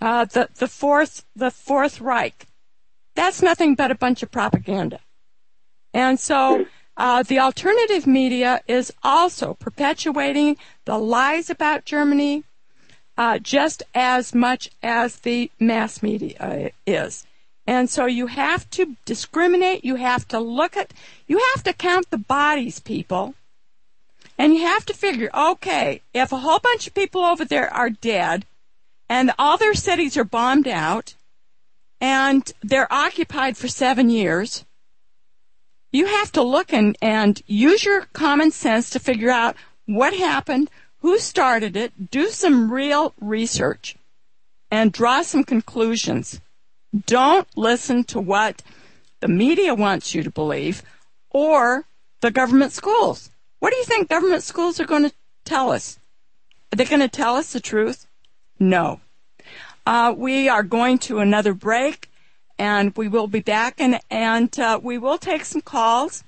Uh, the the fourth the Fourth Reich, that's nothing but a bunch of propaganda. And so uh, the alternative media is also perpetuating the lies about Germany uh, just as much as the mass media is. And so you have to discriminate. You have to look at, you have to count the bodies, people. And you have to figure, okay, if a whole bunch of people over there are dead and all their cities are bombed out and they're occupied for seven years, you have to look and, and use your common sense to figure out what happened, who started it, do some real research, and draw some conclusions. Don't listen to what the media wants you to believe or the government schools. What do you think government schools are going to tell us? Are they going to tell us the truth? No. Uh, we are going to another break and we will be back and, and uh, we will take some calls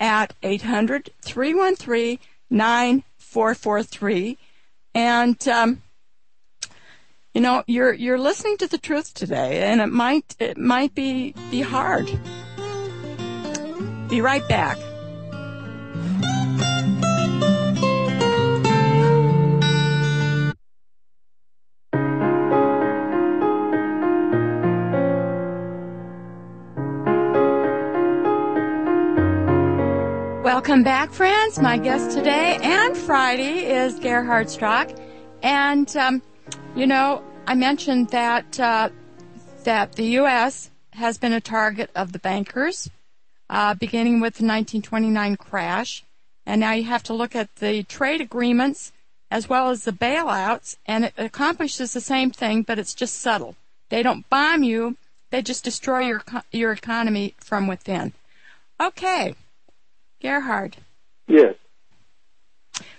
at 800 313 9443. And, um, you know, you're, you're listening to the truth today and it might, it might be, be hard. Be right back. Welcome back, friends. My guest today and Friday is Gerhard Strauch. And, um, you know, I mentioned that, uh, that the U.S. has been a target of the bankers, uh, beginning with the 1929 crash. And now you have to look at the trade agreements as well as the bailouts, and it accomplishes the same thing, but it's just subtle. They don't bomb you, they just destroy your, your economy from within. Okay. Gerhard. Yes.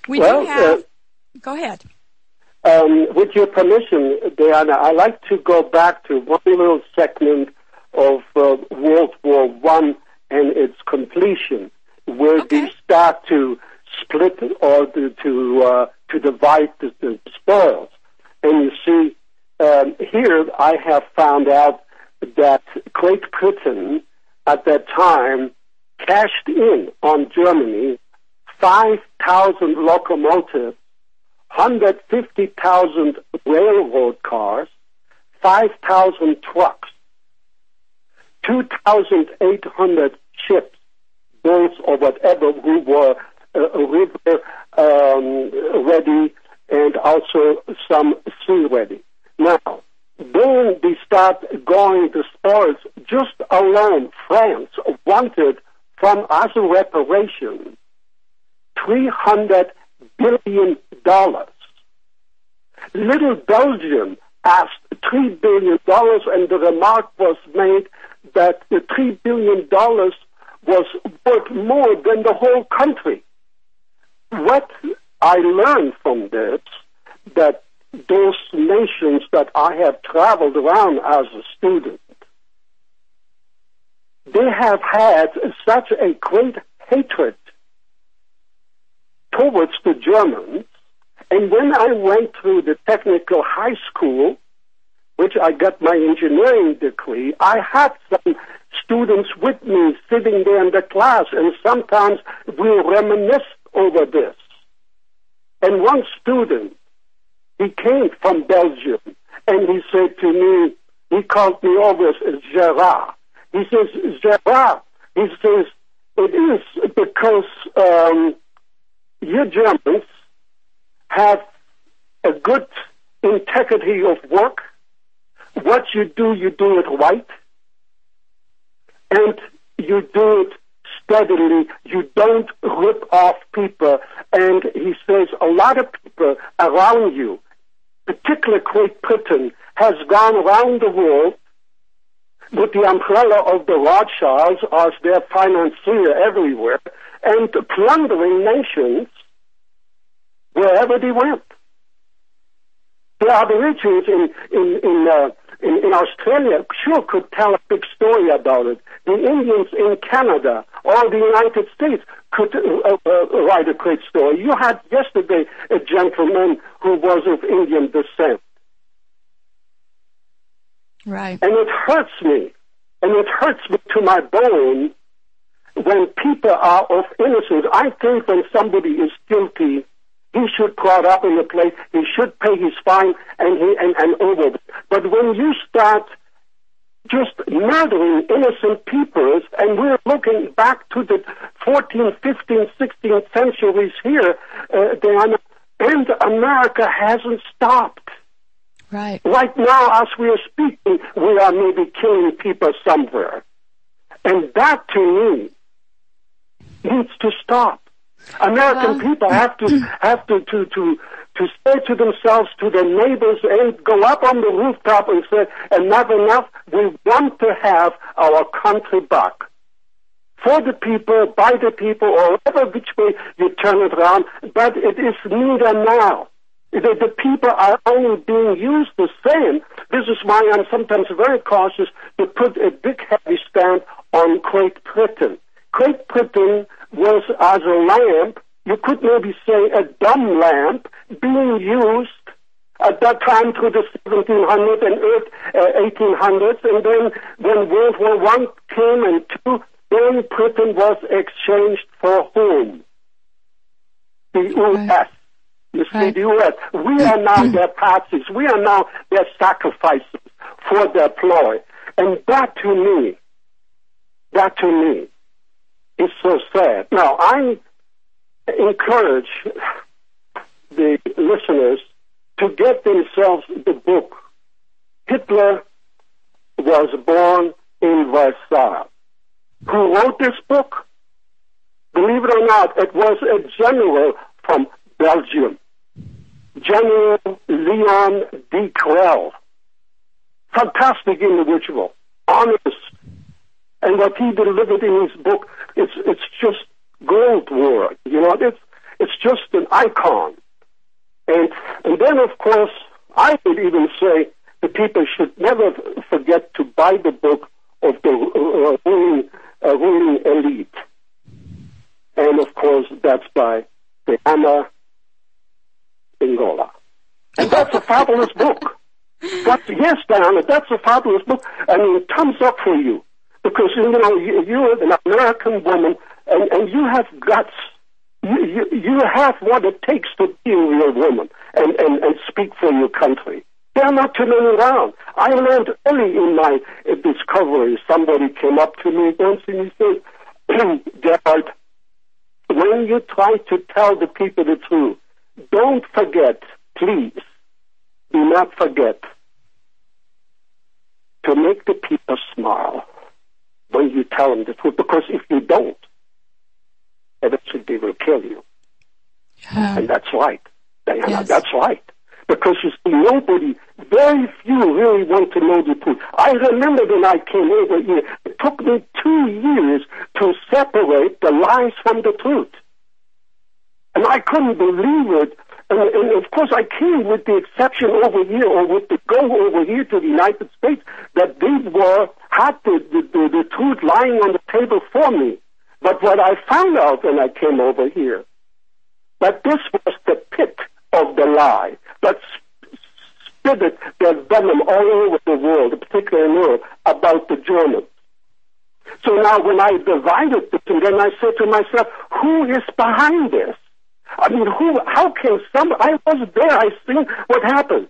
We well, do have. Uh, go ahead. Um, with your permission, Deanna, I'd like to go back to one little segment of uh, World War One and its completion, where okay. they start to split or to to, uh, to divide the, the, spoils. And you see, um, here I have found out that Great Britain at that time cashed in on Germany 5,000 locomotives, 150,000 railroad cars, 5,000 trucks, 2,800 ships, boats or whatever who were uh, river um, ready and also some sea ready. Now, then they start going to spoils. Just alone, France wanted from as a reparation $300 billion. Little Belgium asked $3 billion, and the remark was made that the $3 billion was worth more than the whole country. What I learned from this, that those nations that I have traveled around as a student, they have had such a great hatred towards the Germans. And when I went through the technical high school, which I got my engineering degree, I had some students with me sitting there in the class, and sometimes we reminisced over this. And one student, he came from Belgium, and he said to me, he called me always Gerard. He says, Gerard, he says, it is because um, you Germans have a good integrity of work. What you do, you do it right. And you do it steadily. You don't rip off people. And he says a lot of people around you, particularly Great Britain, has gone around the world with the umbrella of the Rothschilds as their financier everywhere and plundering nations wherever they went. The Aborigines in in in, uh, in in Australia sure could tell a big story about it. The Indians in Canada or the United States could uh, uh, write a great story. You had yesterday a gentleman who was of Indian descent. Right. And it hurts me. And it hurts me to my bone when people are of innocence. I think when somebody is guilty, he should brought up in the place, he should pay his fine and he and, and over. But when you start just murdering innocent peoples, and we're looking back to the 14th, 15th, 16th centuries here, uh, Deanna, and America hasn't stopped. Right. Right now, as we are speaking, we are maybe killing people somewhere. And that, to me, needs to stop. American Well- people have to [clears throat] have to, to to to say to themselves, to their neighbors, and go up on the rooftop and say, "Enough, enough! We want to have our country back." For the people, by the people, or whatever which way you turn it around, but it is neither now. The, the people are only being used the same. This is why I'm sometimes very cautious to put a big heavy stamp on Great Britain. Great Britain was as a lamp, you could maybe say a dumb lamp, being used at that time through the 1700s and early, uh, 1800s, and then when World War One came and two, then Britain was exchanged for whom? The U.S. You see, Right. the U.S. We are now [clears throat] their patsies. We are now their sacrifices for their ploy. And that to me, that to me is so sad. Now, I encourage the listeners to get themselves the book. Hitler was born in Versailles. Who wrote this book? Believe it or not, it was a general from Belgium. General Leon Degrelle. Fantastic individual. Honest. And what he delivered in his book, it's, it's just gold work. You know, it's, it's just an icon. And, and then, of course, I would even say the people should never forget to buy the book of the uh, ruling, uh, ruling elite. And of course, that's by Deanna Spingola. And that's a fabulous book. That's, yes, Deanna, that's a fabulous book. I mean, thumbs up for you. Because, you know, you, you're an American woman and, and you have guts. You, you, you have what it takes to be a real woman and, and, and speak for your country. There are not too many around. I learned early in my uh, discovery, somebody came up to me once and he said, [clears throat] Gerald, when you try to tell the people the truth, don't forget, please, do not forget to make the people smile when you tell them the truth. Because if you don't, eventually they will kill you. Yeah. And that's right, Deanna. Yes. That's right. Because you see, nobody, very few really want to know the truth. I remember when I came over here, it took me two years to separate the lies from the truth. And I couldn't believe it. And, and of course, I came with the exception over here, or with the go over here to the United States, that they were had the, the, the, the truth lying on the table for me. But what I found out when I came over here, that this was the pit of the lie that sp- spitted their venom all over the world, particularly in Europe, about the Germans. So now when I divided this, and then I said to myself, who is behind this? I mean, who, how can some, I was there, I seen what happened.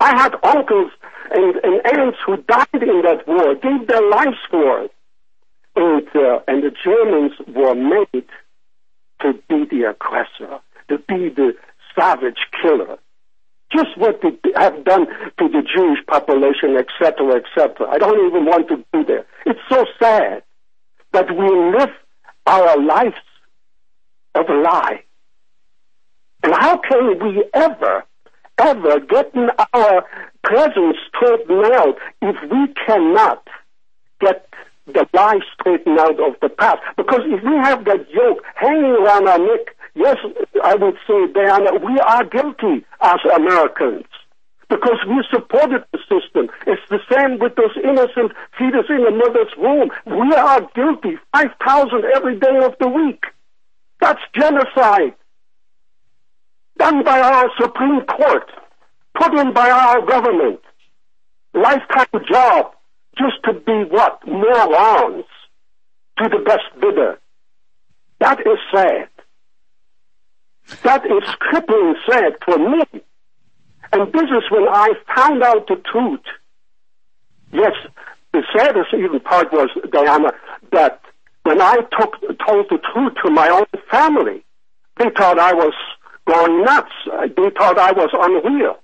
I had uncles and, and aunts who died in that war, gave their lives for it. And, uh, and the Germans were made to be the aggressor, to be the savage killer. Just what they have done to the Jewish population, etc., etc. I don't even want to go there. It's so sad that we live our lives of a lie. And how can we ever, ever get our presence straightened out if we cannot get the lie straightened out of the past? Because if we have that yoke hanging around our neck, yes, I would say, Deanna, we are guilty as Americans. Because we supported the system. It's the same with those innocent fetus in the mother's womb. We are guilty. 5,000 every day of the week. That's genocide done by our Supreme Court, put in by our government, lifetime job, just to be what? More Morons to the best bidder. That is sad. That is crippling sad for me. And this is when I found out the truth. Yes, the saddest even part was, Deanna, that when I took, told the truth to my own family, they thought I was going nuts. They thought I was unreal.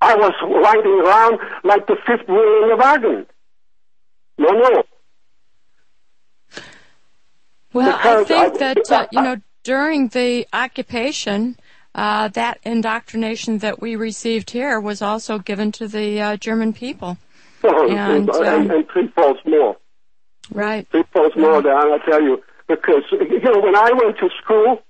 I was riding around like the fifth wheel in the wagon. No, no. Well, because I think I, that, uh, you [laughs] know, during the occupation, uh, that indoctrination that we received here was also given to the uh, German people. [laughs] Oh, and, and, um, and three folds more. Right. Three folds more, than I tell you. Because, you know, when I went to school,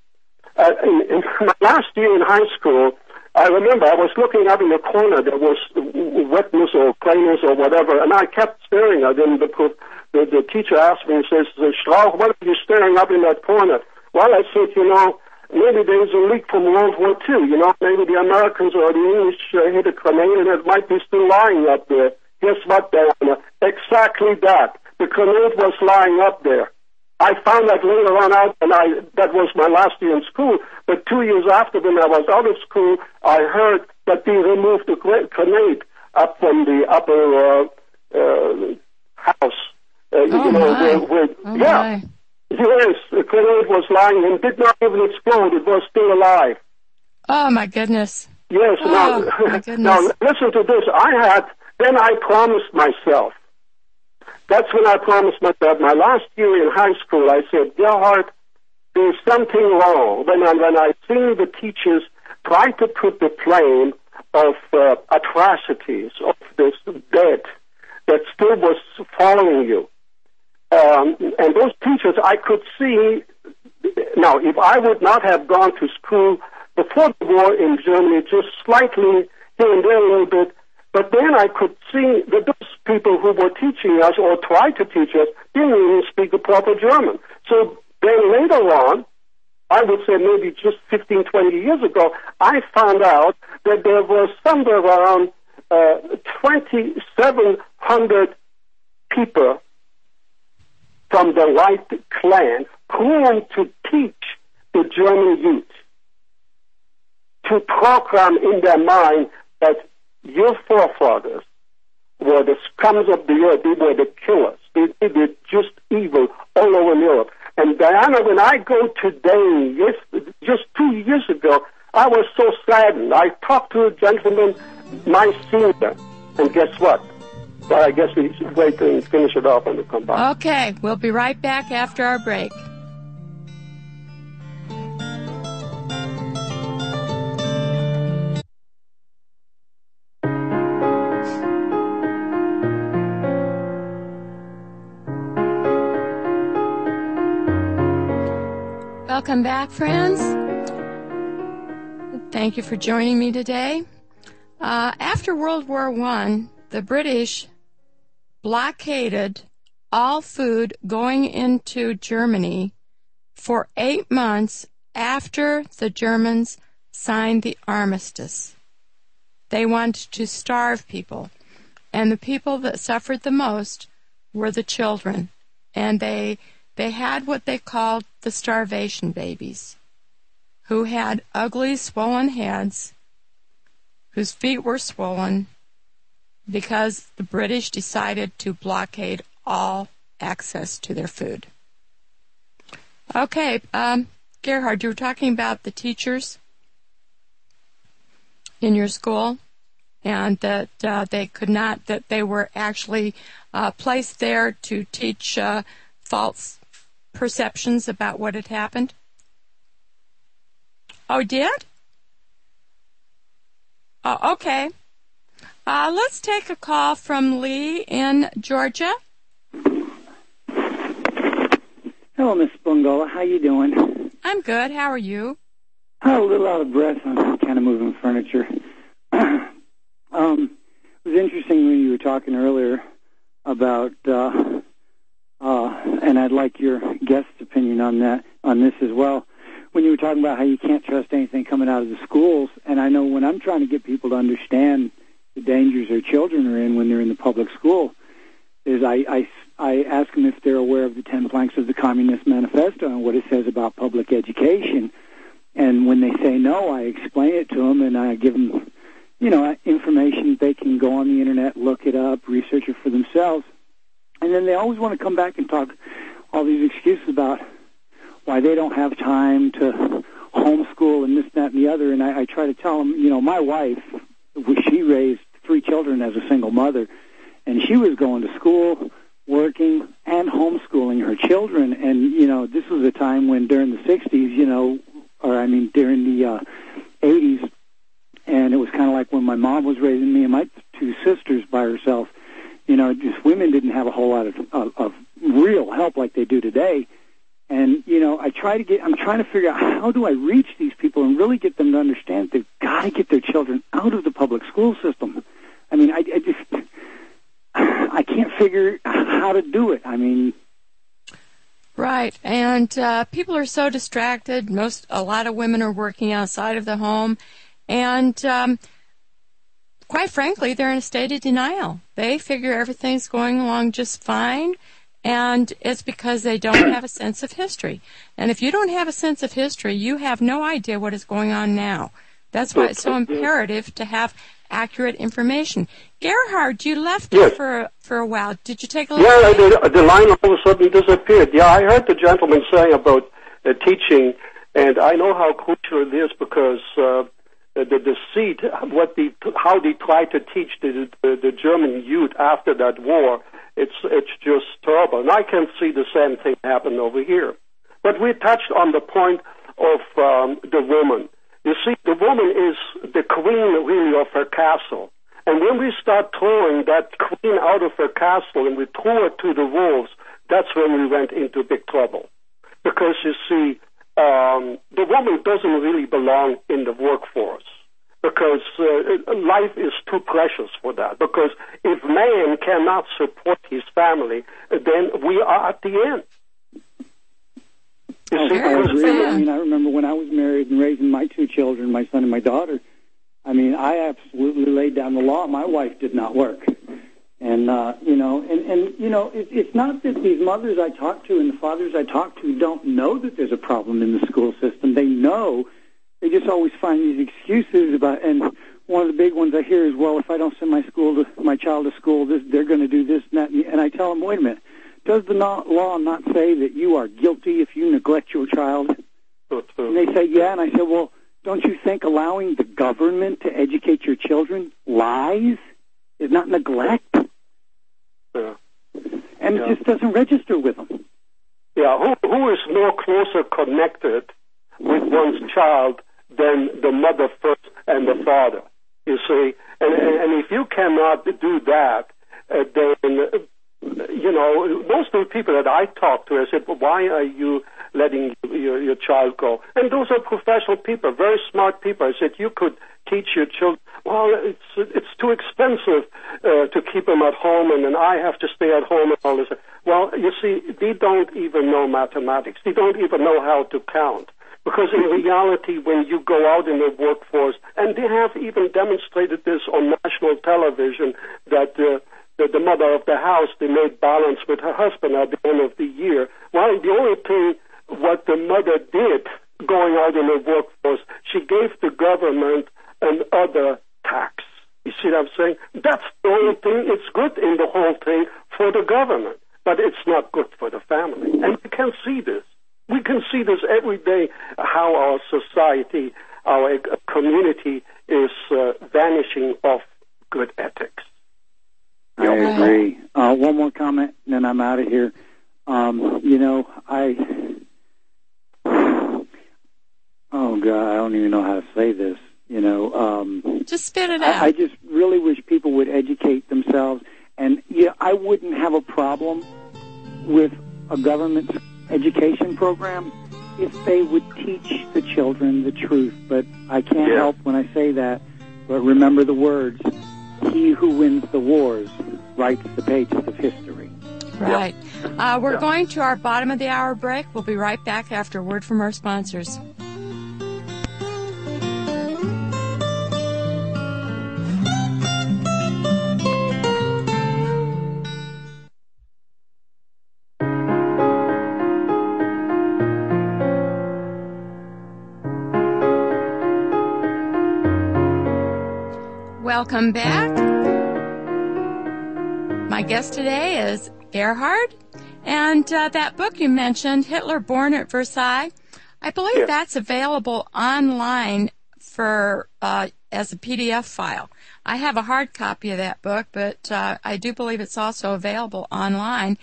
uh, in, in my last year in high school, I remember I was looking up in the corner. There was wetness or plainness or whatever, and I kept staring at him. The, the, the teacher asked me, he says, Strauch, what are you staring up in that corner? Well, I said, you know, maybe there's a leak from World War II. You know, maybe the Americans or the English uh, hit a grenade and it might be still lying up there. Guess what, Deanna? Exactly that. The grenade was lying up there. I found that later on out, and I that was my last year in school. But two years after, when I was out of school, I heard that they removed the grenade up from the upper uh, uh, house. Uh, oh you know, my. Where, where, oh yeah. My. Yes, the grenade was lying and did not even explode. It was still alive. Oh my goodness. Yes. Oh, [laughs] now, my goodness. now listen to this. I had then I promised myself that's when I promised myself. My last year in high school, I said, Gerhard, there's something wrong. When I, when I see the teachers try to put the blame of uh, atrocities, of this dead that still was following you. Um, and those teachers, I could see. Now, if I would not have gone to school before the war in Germany, just slightly here and there a little bit, but then I could see that those people who were teaching us or tried to teach us didn't even speak a proper German. So then later on, I would say maybe just 15, 20 years ago, I found out that there were somewhere around uh, 2,700 people from the right clan who to teach the German youth to program in their mind that your forefathers were the scums of the earth. They were the killers. They, they did just evil all over Europe. And Deanna, when I go today, yes, just two years ago, I was so saddened. I talked to a gentleman, my senior, and guess what? Well, I guess we should wait and finish it off and come back. Okay, we'll be right back after our break. Welcome back, friends. Thank you for joining me today. Uh, after World War I, the British blockaded all food going into Germany for eight months after the Germans signed the armistice. They wanted to starve people, and the people that suffered the most were the children, and they they had what they called the starvation babies, who had ugly, swollen heads, whose feet were swollen because the British decided to blockade all access to their food. Okay, um, Gerhard, you were talking about the teachers in your school and that uh, they could not, that they were actually uh, placed there to teach uh, false perceptions about what had happened? Oh, did? Oh, okay. Uh, let's take a call from Lee in Georgia. Hello, Miss Spingola. How you doing? I'm good. How are you? Oh, a little out of breath. I'm kind of moving furniture. [clears throat] um, it was interesting when you were talking earlier about uh, uh, and I'd like your guest's opinion on that, on this as well. When you were talking about how you can't trust anything coming out of the schools, and I know when I'm trying to get people to understand the dangers their children are in when they're in the public school, is I, I, I ask them if they're aware of the ten planks of the Communist Manifesto and what it says about public education. And when they say no, I explain it to them and I give them, you know, information they can go on the internet, look it up, research it for themselves and then they always want to come back and talk all these excuses about why they don't have time to homeschool and this, that, and the other. And I, I try to tell them, you know, my wife, she raised three children as a single mother, and she was going to school, working, and homeschooling her children. And you know, this was a time when during the '60s, you know, or I mean during the uh, '80s, and it was kind of like when my mom was raising me and my two sisters by herself. You know, just women didn't have a whole lot of, of, of real help like they do today. And you know, I try to get. I'm trying to figure out how do I reach these people and really get them to understand they've got to get their children out of the public school system. I mean, I, I just [sighs] I can't figure how to do it. I mean, right, and uh, people are so distracted. Most, a lot of women are working outside of the home, and um, quite frankly, they're in a state of denial. They figure everything's going along just fine, and it's because they don't have a sense of history. And if you don't have a sense of history, you have no idea what is going on now. That's why it's so imperative to have accurate information. Gerhard, you left yes. for for a while. Did you take a look? Yeah, the, the line all of a sudden disappeared. Yeah, I heard the gentleman saying about uh, teaching, and I know how crucial it is because uh, the, the deceit, what the how they tried to teach the, the the German youth after that war, it's it's just terrible. And I can see the same thing happen over here. But we touched on the point of um, the woman. You see, the woman is the queen really of her castle. And when we start throwing that queen out of her castle and we throw her to the wolves, that's when we went into big trouble. Because you see, um, the woman doesn't really belong in the workforce because uh, life is too precious for that. Because if man cannot support his family, then we are at the end. Oh, I agree. I mean, I remember when I was married and raising my two children, my son and my daughter. I mean, I absolutely laid down the law. My wife did not work, and uh, you know, and and you know, it, it's not that these mothers I talk to and the fathers I talk to don't know that there's a problem in the school system. They know. They just always find these excuses about. And one of the big ones I hear is, well, if I don't send my school to my child to school, this, they're going to do this and that. And I tell them, wait a minute does the law not say that you are guilty if you neglect your child? And they say, yeah. And I said, well, don't you think allowing the government to educate your children lies is not neglect? Yeah. And yeah. it just doesn't register with them. Yeah, who, who is more closer connected with one's child than the mother first and the father? You see, and, and if you cannot do that, uh, then you know, most of the people that I talk to, I said, well, why are you letting your, your child go? And those are professional people, very smart people. I said, you could teach your children. Well, it's it's too expensive uh, to keep them at home, and then I have to stay at home and all this. Well, you see, they don't even know mathematics. They don't even know how to count. Because in reality, when you go out in the workforce, and they have even demonstrated this on national television, that uh, the, the mother of the house, they made balance with her husband at the end of the year. Well, the only thing what the mother did going out in the workforce, she gave the government an other tax. You see what I'm saying? That's the only thing. It's good in the whole thing for the government, but it's not good for the family. And you can see this. We can see this every day how our society, our community is uh, vanishing off good ethics. I agree. Uh, one more comment, and then I'm out of here. Um, you know, I. Oh God, I don't even know how to say this. You know, um, just spit it out. I, I just really wish people would educate themselves, and yeah, I wouldn't have a problem with a government education program if they would teach the children the truth. But I can't yeah. help when I say that. But remember the words he who wins the wars writes the pages of history. Right. Yep. Uh, we're yep. going to our bottom of the hour break. We'll be right back after a word from our sponsors. Welcome back. My guest today is Gerhard. And uh, that book you mentioned, Hitler Born at Versailles, I believe Yes. that's available online for uh, as a PDF file. I have a hard copy of that book, but uh, I do believe it's also available online.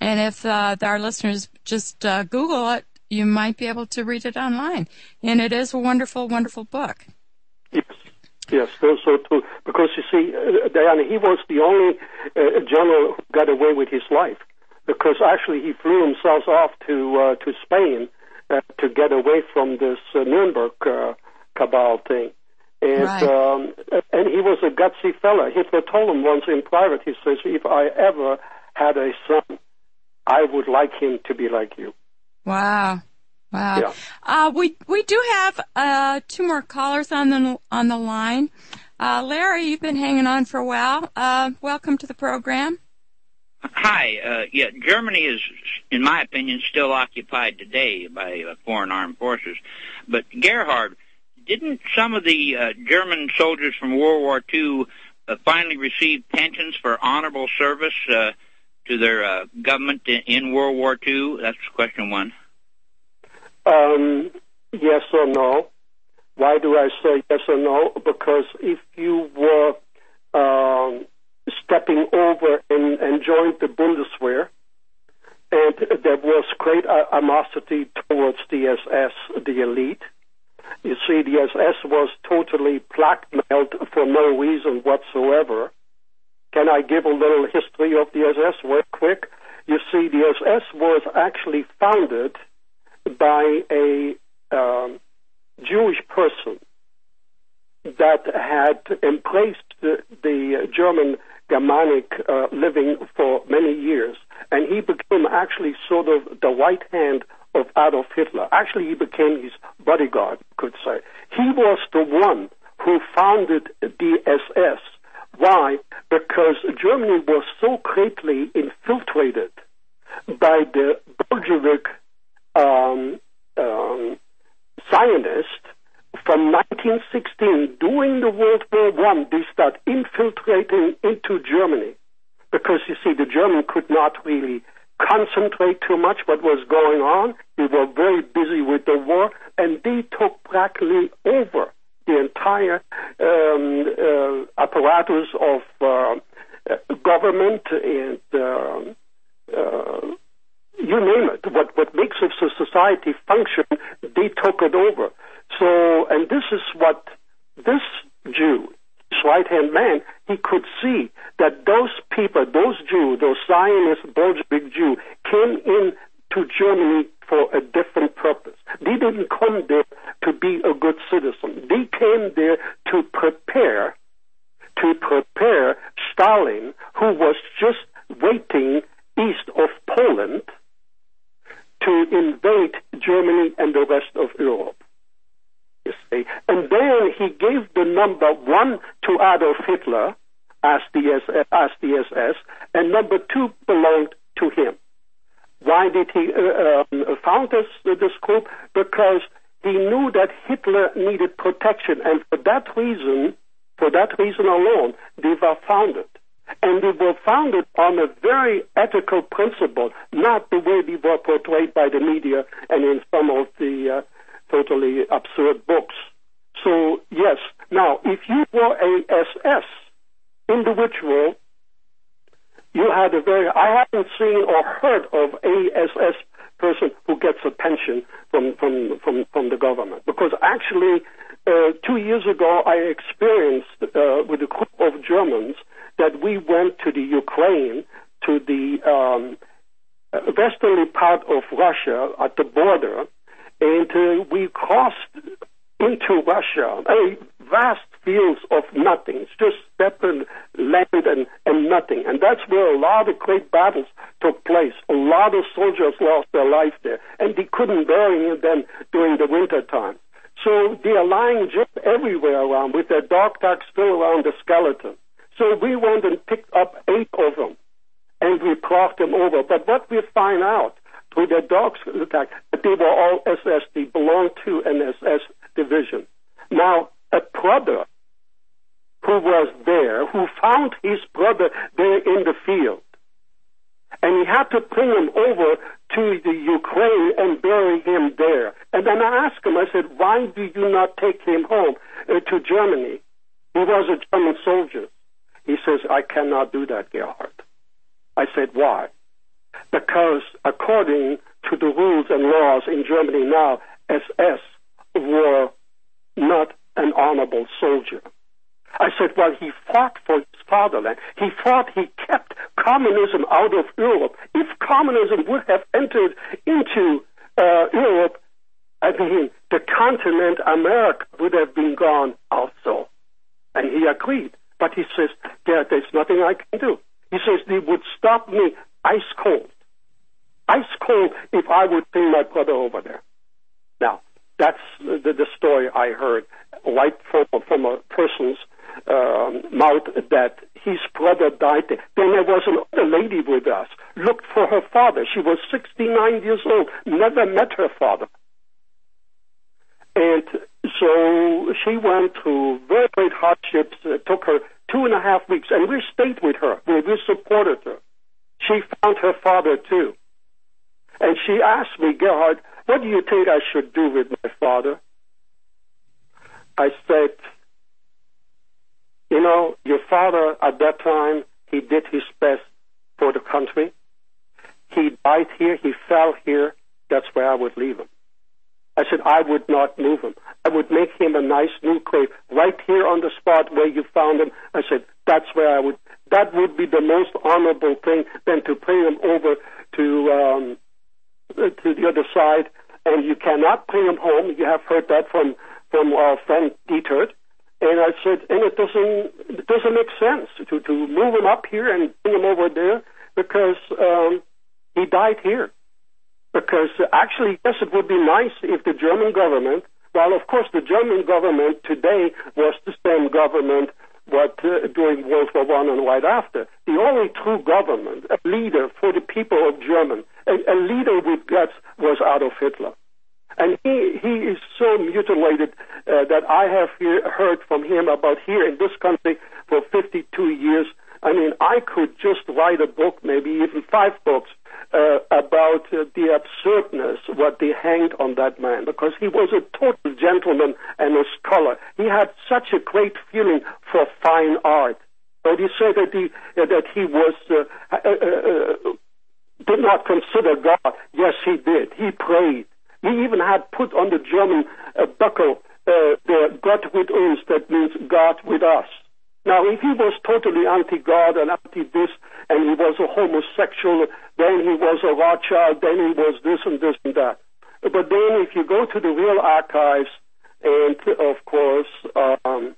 And if uh, our listeners just uh, Google it, you might be able to read it online. And it is a wonderful, wonderful book. Yes, yes, so too. Because you see, uh, Deanna, he was the only uh, general who got away with his life. Because actually, he flew himself off to uh, to Spain uh, to get away from this uh, Nuremberg uh, cabal thing. And Right. um, and he was a gutsy fella. Hitler told him once in private. He says, "If I ever had a son, I would like him to be like you." Wow. Wow. Yeah. Uh, we we do have uh, two more callers on the on the line. Uh, Larry, you've been hanging on for a while. Uh, welcome to the program. Hi. Uh, yeah, Germany is, in my opinion, still occupied today by uh, foreign armed forces. But Gerhard, didn't some of the uh, German soldiers from World War II uh, finally receive pensions for honorable service uh, to their uh, government in, in World War II? That's question one. Um, yes or no. Why do I say yes or no? Because if you were um, stepping over and, and joined the Bundeswehr, and there was great animosity towards the SS, the elite. You see, the SS was totally blackmailed for no reason whatsoever. Can I give a little history of the SS real quick? You see, the SS was actually founded by a um, Jewish person that had embraced the, the German Germanic uh, living for many years, and he became actually sort of the right hand of Adolf Hitler. Actually, he became his bodyguard, could say. He was the one who founded the SS. Why? Because Germany was so greatly infiltrated by the Bolshevik um, um, Zionists from 1916 during the World War One. They start infiltrating into Germany because you see the German could not really concentrate too much what was going on. They were very busy with the war, and they took practically over the entire um, uh, apparatus of uh, government and um uh, you name it. What what makes a society function, they took it over. So, and this is what this Jew, his right hand man, he could see that those people, those Jews, those Zionist Bolshevik Jew, came in to Germany for a different purpose. They didn't come there to be a good citizen. They came there to prepare to prepare Stalin, who was just waiting east of Poland to invade Germany and the rest of Europe. You see. And then he gave the number one to Adolf Hitler as the, SS, as the SS, and number two belonged to him. Why did he uh, um, found this, this group? Because he knew that Hitler needed protection, and for that reason, for that reason alone, they were founded. And they were founded on a very ethical principle, not the way they were portrayed by the media and in some of the uh, totally absurd books. So, yes. Now, if you were a SS individual, you had a very, I haven't seen or heard of a SS person who gets a pension from, from, from, from the government. Because actually, uh, two years ago, I experienced uh, with a group of Germans that we went to the Ukraine, to the um, westerly part of Russia at the border, and uh, we crossed into Russia, a vast fields of nothing. It's just steppe and land and, and nothing. And that's where a lot of great battles took place. A lot of soldiers lost their life there, and they couldn't bury them during the winter time. So they are lying just everywhere around with their dog tags still around the skeleton. So we went and picked up eight of them, and we brought them over. But what we find out through their dog tag, that they were all SS. They belonged to an SS division. Now, a brother who was there, who found his brother there in the field, and he had to bring him over to the Ukraine and bury him there. And then I asked him, I said, why do you not take him home uh, to Germany? He was a German soldier. He says, I cannot do that, Gerhard. I said, why? Because according to the rules and laws in Germany now, SS were not an honorable soldier. I said, well, he fought for his fatherland. He fought, he kept communism out of Europe. If communism would have entered into uh, Europe, I mean, the continent America would have been gone also. And he agreed. But he says, yeah, there's nothing I can do. He says, they would stop me ice cold. Ice cold if I would bring my brother over there. Now, that's the, the story I heard right from, from a person's um, mouth that his brother died there. Then there was another lady with us, looked for her father. She was 69 years old, never met her father. And so she went through very great hardships. It took her two and a half weeks, and we stayed with her. We, we supported her. She found her father too. And she asked me, Gerhard, what do you think I should do with my father? I said, you know, your father at that time, he did his best for the country. He died here, he fell here. That's where I would leave him. I said, I would not move him. I would make him a nice new grave right here on the spot where you found him. I said, that's where I would, that would be the most honorable thing than to bring him over to, um, to the other side. And you cannot bring him home. You have heard that from, from our friend Dietert. And I said, and it doesn't it doesn't make sense to to move him up here and bring him over there because um, he died here. Because actually, yes, it would be nice if the German government, well, of course, the German government today was the same government what uh, during World War One and right after. The only true government, a leader for the people of Germany, a, a leader with guts, was Adolf Hitler. And he, he is so mutilated uh, that I have hear, heard from him about here in this country for 52 years. I mean, I could just write a book, maybe even five books, uh, about uh, the absurdness what they hanged on that man because he was a total gentleman and a scholar. He had such a great feeling for fine art. But he said that he uh, that he was uh, uh, uh, did not consider God. Yes, he did. He prayed. He even had put on the German buckle the Gott mit uns, that means God with us. Now, if he was totally anti-God and anti-this, and he was a homosexual, then he was a Rothschild, then he was this and this and that. But then if you go to the real archives, and of course, um,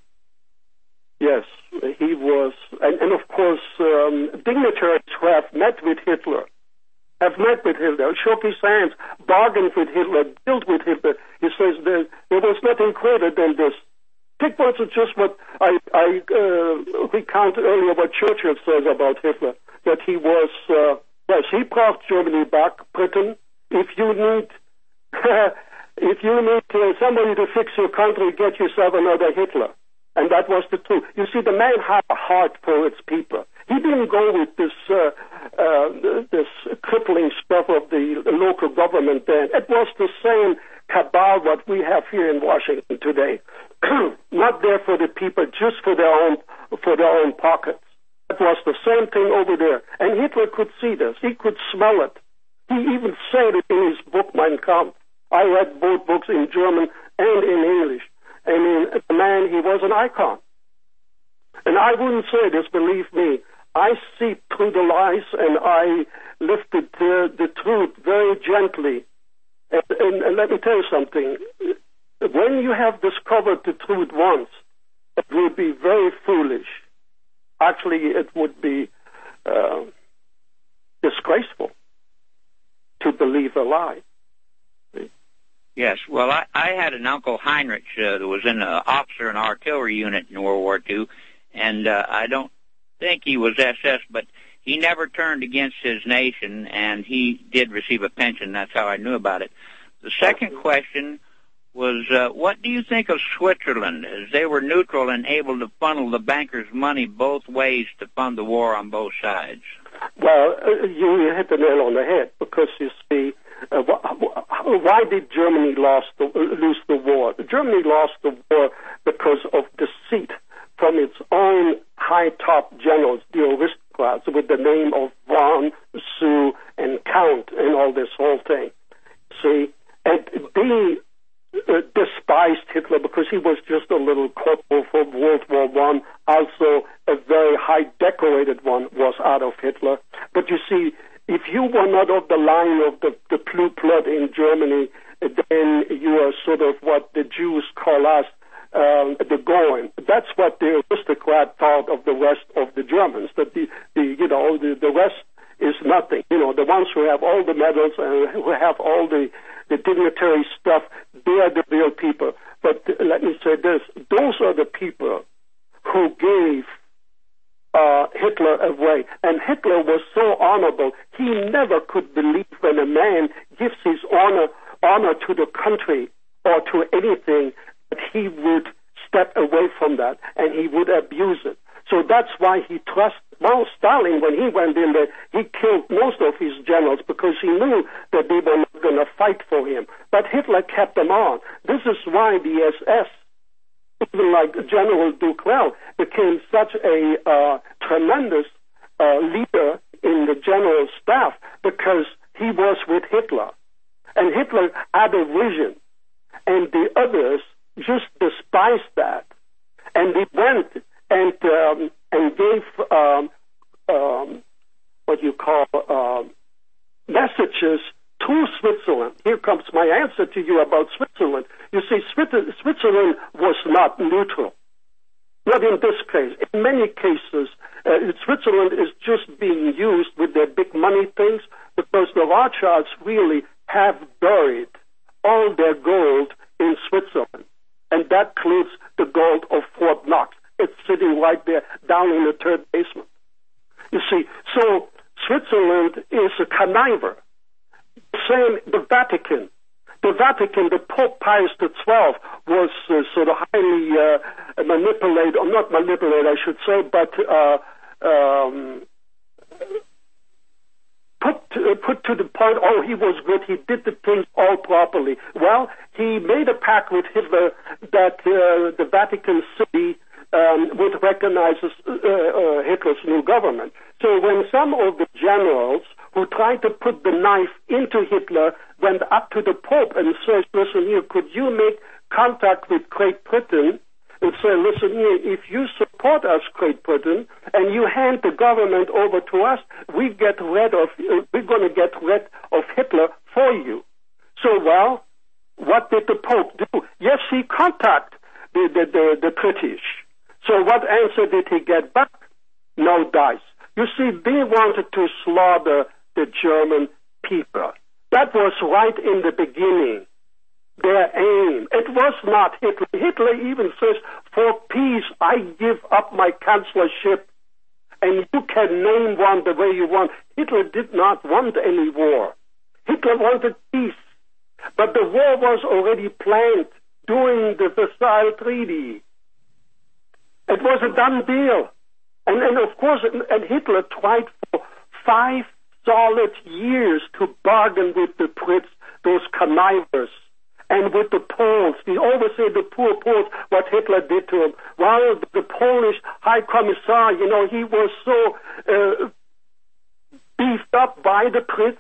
yes, he was, and, and of course, um, dignitaries who have met with Hitler, have met with Hitler, shook his hands, bargained with Hitler, dealt with Hitler. He says there, there was nothing greater than this. For instance just what I, I uh, recounted earlier what Churchill says about Hitler, that he was, uh, yes, he brought Germany back, Britain. If you need, [laughs] if you need uh, somebody to fix your country, get yourself another Hitler. And that was the truth. You see, the man had a heart for its people. He didn't go with this uh, uh, this crippling stuff of the local government then. It was the same cabal what we have here in Washington today. [clears throat] Not there for the people, just for their own for their own pockets. It was the same thing over there. And Hitler could see this. He could smell it. He even said it in his book Mein Kampf. I read both books in German and in English. I mean, the man, he was an icon. And I wouldn't say this, believe me. I see through the lies and I lifted the, the truth very gently. And, and, and let me tell you something. When you have discovered the truth once, it would be very foolish. Actually, it would be uh, disgraceful to believe a lie. Yes, well, I, I had an uncle Heinrich uh, that was in an officer in artillery unit in World War II, and uh, I don't think he was SS, but he never turned against his nation, and he did receive a pension. That's how I knew about it. The second question was, uh, what do you think of Switzerland, as they were neutral and able to funnel the bankers' money both ways to fund the war on both sides? Well, uh, you hit the nail on the head because you see, uh, why did Germany lost the, lose the war? Germany lost the war because of deceit from its own high top generals, the aristocrats, with the name of von, zu, and Count, and all this whole thing. See, and they despised Hitler because he was just a little corporal from World War One. Also, a very high decorated one was Adolf Hitler. But you see, if you were not of the line of the, the blue blood in Germany, then you are sort of what the Jews call us, um, the Goyim. That's what the aristocrat thought of the rest of the Germans. That the, the you know the, the rest is nothing. You know the ones who have all the medals and who have all the the dignitary stuff. They are the real people. But let me say this: those are the people who gave uh, Hitler away. And Hitler was so honorable, he never could believe when a man gives his honor, honor to the country or to anything that he would step away from that and he would abuse it. So that's why he trusted. Stalin, when he went in there, he killed most of his generals because he knew that they were not going to fight for him. But Hitler kept them on. This is why the SS even like General Degrelle became such a uh, tremendous uh, leader in the general staff because he was with Hitler. And Hitler had a vision, and the others just despised that. And they went and um, and gave um, um, what you call uh, messages to Switzerland. Here comes my answer to you about Switzerland. You see, Switzerland was not neutral. Not in this case. In many cases, uh, Switzerland is just being used with their big money things because the Rothschilds really have buried all their gold in Switzerland. And that includes the gold of Fort Knox. It's sitting right there down in the third basement. You see, so Switzerland is a conniver same, the Vatican. The Vatican, the Pope Pius XII was uh, sort of highly uh, manipulated, or not manipulated, I should say, but uh, um, put to, uh, put to the point. Oh, he was good. He did the things all properly. Well, he made a pact with Hitler that uh, the Vatican City um, would recognize uh, uh, Hitler's new government. So when some of the generals who tried to put the knife into Hitler went up to the Pope and said, listen here, could you make contact with Great Britain and say, listen here, if you support us, Great Britain, and you hand the government over to us, we get rid of, uh, we're going to get rid of Hitler for you. So, well, what did the Pope do? Yes, he contacted the, the, the, the British. So what answer did he get back? No dice. You see, they wanted to slaughter the German people. That was right in the beginning. Their aim. It was not Hitler. Hitler even says, for peace, I give up my chancellorship and you can name one the way you want. Hitler did not want any war. Hitler wanted peace. But the war was already planned during the Versailles Treaty. It was a done deal. And, and of course, and Hitler tried for five solid years to bargain with the Brits, those connivers, and with the Poles. They always say the poor Poles, what Hitler did to them. While the Polish High Commissar, you know, he was so uh, beefed up by the Brits,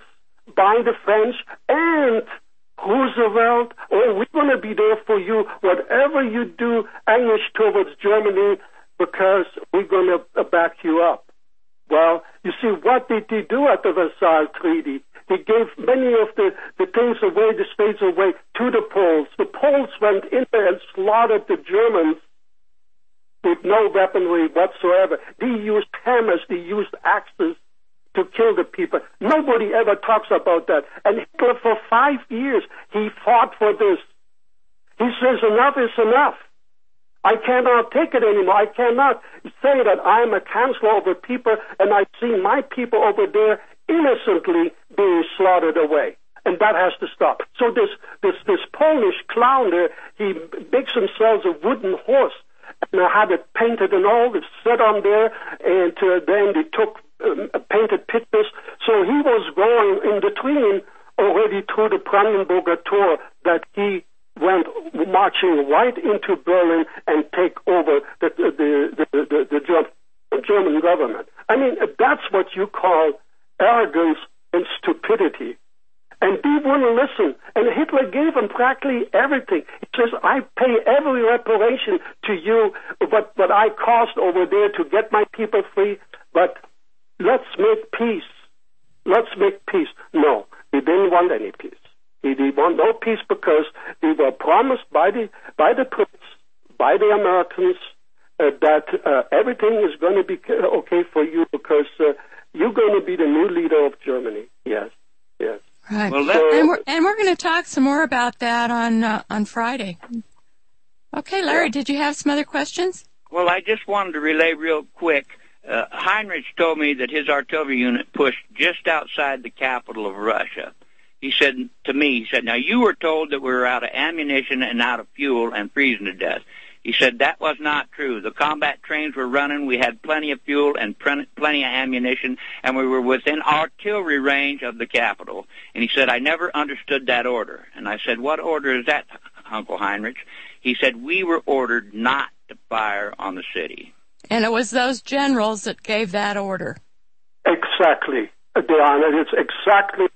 by the French, and Roosevelt, oh, we're going to be there for you, whatever you do, English towards Germany, because we're going to uh, back you up. Well, you see, what did he do at the Versailles Treaty? He gave many of the, the things away, the states away to the Poles. The Poles went in there and slaughtered the Germans with no weaponry whatsoever. They used hammers, they used axes to kill the people. Nobody ever talks about that. And Hitler, for five years, he fought for this. He says, enough is enough. I cannot take it anymore. I cannot say that I'm a counselor over people and I see my people over there innocently being slaughtered away. And that has to stop. So this, this, this Polish clown there, he makes himself a wooden horse and I had it painted and all, it's set on there, and uh, then they took um, painted pictures. So he was going in between already through the Brandenburger Tor that he went marching right into Berlin and take over the the the, the, the German government. I mean, that's what you call arrogance and stupidity. And he wouldn't listen. And Hitler gave him practically everything. He says, I pay every reparation to you, what, what I cost over there to get my people free, but let's make peace. Let's make peace. No, he didn't want any peace. He didn't want no peace because they were promised by the, by the prince, by the Americans, uh, that uh, everything is going to be okay for you because uh, you're going to be the new leader of Germany. Yes, yes. Right. Well, and we're and we're going to talk some more about that on uh, on Friday. Okay, Larry, yeah. did you have some other questions? Well, I just wanted to relay real quick. Uh, Heinrich told me that his artillery unit pushed just outside the capital of Russia. He said to me, he said, "Now you were told that we were out of ammunition and out of fuel and freezing to death." He said that was not true. The combat trains were running. We had plenty of fuel and plenty of ammunition, and we were within artillery range of the capital. And he said, I never understood that order. And I said, what order is that, Uncle Heinrich? He said, we were ordered not to fire on the city. And it was those generals that gave that order. Exactly, Deanna. It's exactly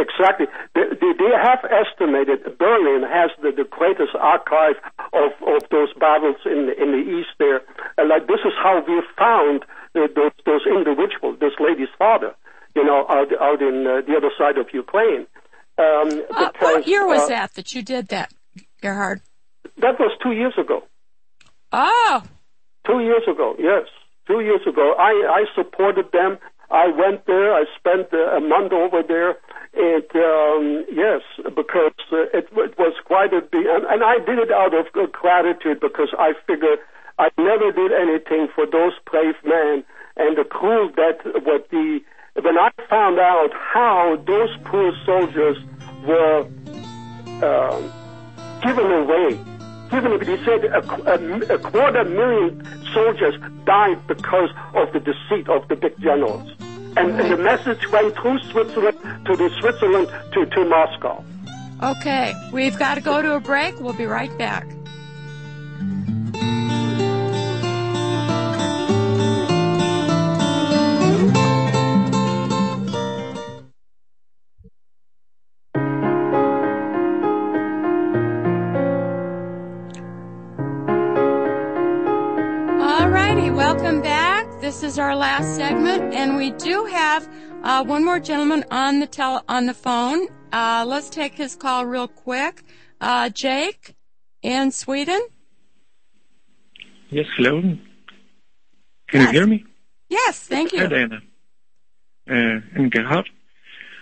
Exactly. They, they have estimated Berlin has the, the greatest archive of, of those battles in the, in the east there. And like this is how we found the, those, those individuals, this lady's father, you know, out, out in uh, the other side of Ukraine. Um, uh, what year was uh, that that you did that, Gerhard? That was two years ago. Oh. Two years ago, yes. Two years ago. I, I supported them. I went there. I spent a month over there And um, yes, because uh, it, it was quite a big, and, and I did it out of gratitude because I figured I never did anything for those brave men and the cruel death. What the when I found out how those poor soldiers were um, given away, given away, he said a, a, a quarter million soldiers died because of the deceit of the big generals. And, and, the message went through Switzerland to the Switzerland to, to Moscow. Okay, we've got to go to a break. We'll be right back. Is our last segment, and we do have uh, one more gentleman on the tel- on the phone. Uh, let's take his call real quick. Uh, Jake in Sweden. Yes, hello. Can yes. you hear me? Yes, thank you. Hi, Deanna. Uh, and Gerhard.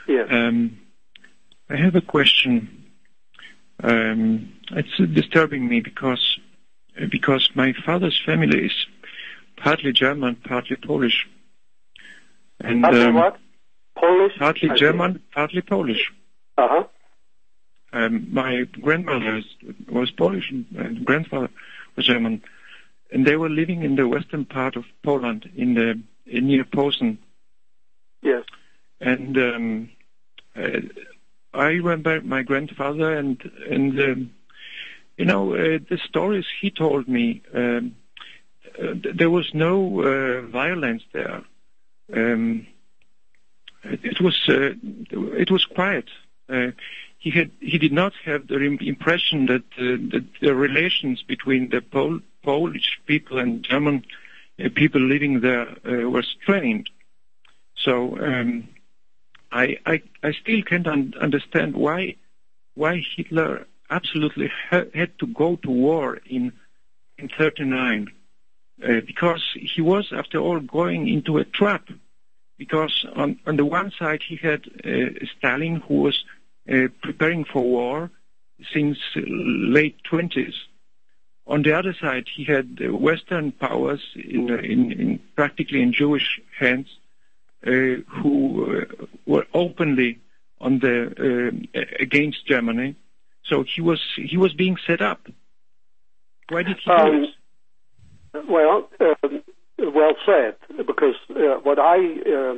Yes. Um, I have a question. Um, it's disturbing me because because my father's family is partly German, partly Polish. And, partly um, what? Polish? Partly I German, see. partly Polish. Uh-huh. Um, my grandmother was Polish and grandfather was German. And they were living in the western part of Poland, in the in near Posen. Yes. And um, uh, I remember my grandfather and and um, you know uh, the stories he told me. Um, uh, there was no uh, violence there. Um, it was uh, it was quiet. he had he did not have the impression that, that the relations between the Pol- Polish people and German people living there were strained. So um, I, I, I still can't un- understand why why Hitler absolutely ha- had to go to war in in 39 uh, because he was, after all, going into a trap. Because on, on the one side he had uh, Stalin, who was uh, preparing for war since late 20s. On the other side, he had Western powers, in, in, in practically in Jewish hands, uh, who uh, were openly on the against Germany. So he was he was being set up. Why did he do um, it? Well, um, well said, because uh, what I uh,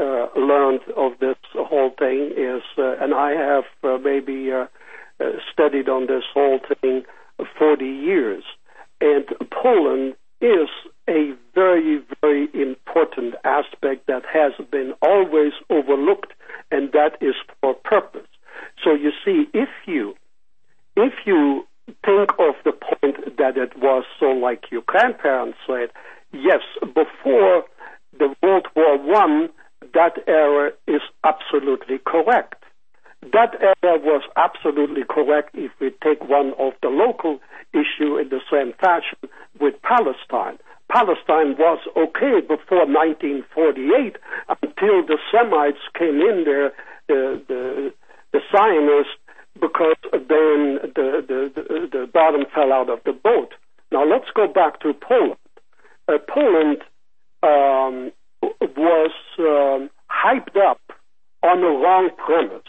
uh, learned of this whole thing is, uh, and I have uh, maybe uh, studied on this whole thing 40 years, and Poland is a very, very important aspect that has been always overlooked, and that is for purpose. So you see, if you if you think of the point that it was so like your grandparents said, yes, before the World War One, that error is absolutely correct. That error was absolutely correct if we take one of the local issue in the same fashion with Palestine. Palestine was okay before 1948 until the Semites came in there, the, the, the Zionists, because then the, the, the, the bottom fell out of the boat. Now let's go back to Poland. Uh, Poland um, was um, hyped up on the wrong premise.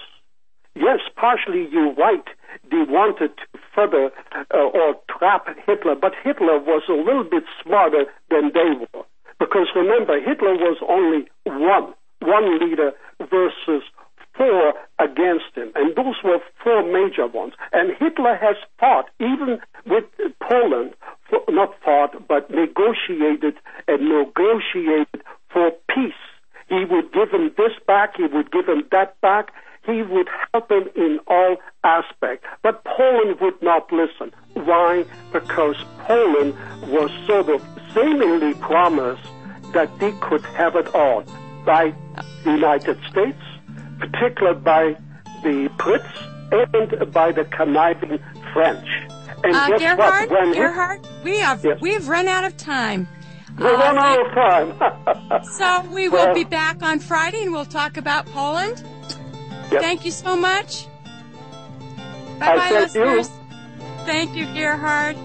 Yes, partially you're right. They wanted to further uh, or trap Hitler, but Hitler was a little bit smarter than they were. Because remember, Hitler was only one, one leader versus four against him. And those were four major ones. And Hitler has fought, even with Poland, for, not fought, but negotiated and negotiated for peace. He would give him this back, he would give him that back, he would help him in all aspects. But Poland would not listen. Why? Because Poland was sort of seemingly promised that they could have it all by the United States, particularly by the Brits and by the conniving French. And uh, guess Gerhard, what? When Gerhard, we have yes. we've run out of time. We uh, run out of time. [laughs] so we will be back on Friday, and we'll talk about Poland. Yep. Thank you so much. Bye bye, listeners. You. Thank you, Gerhard.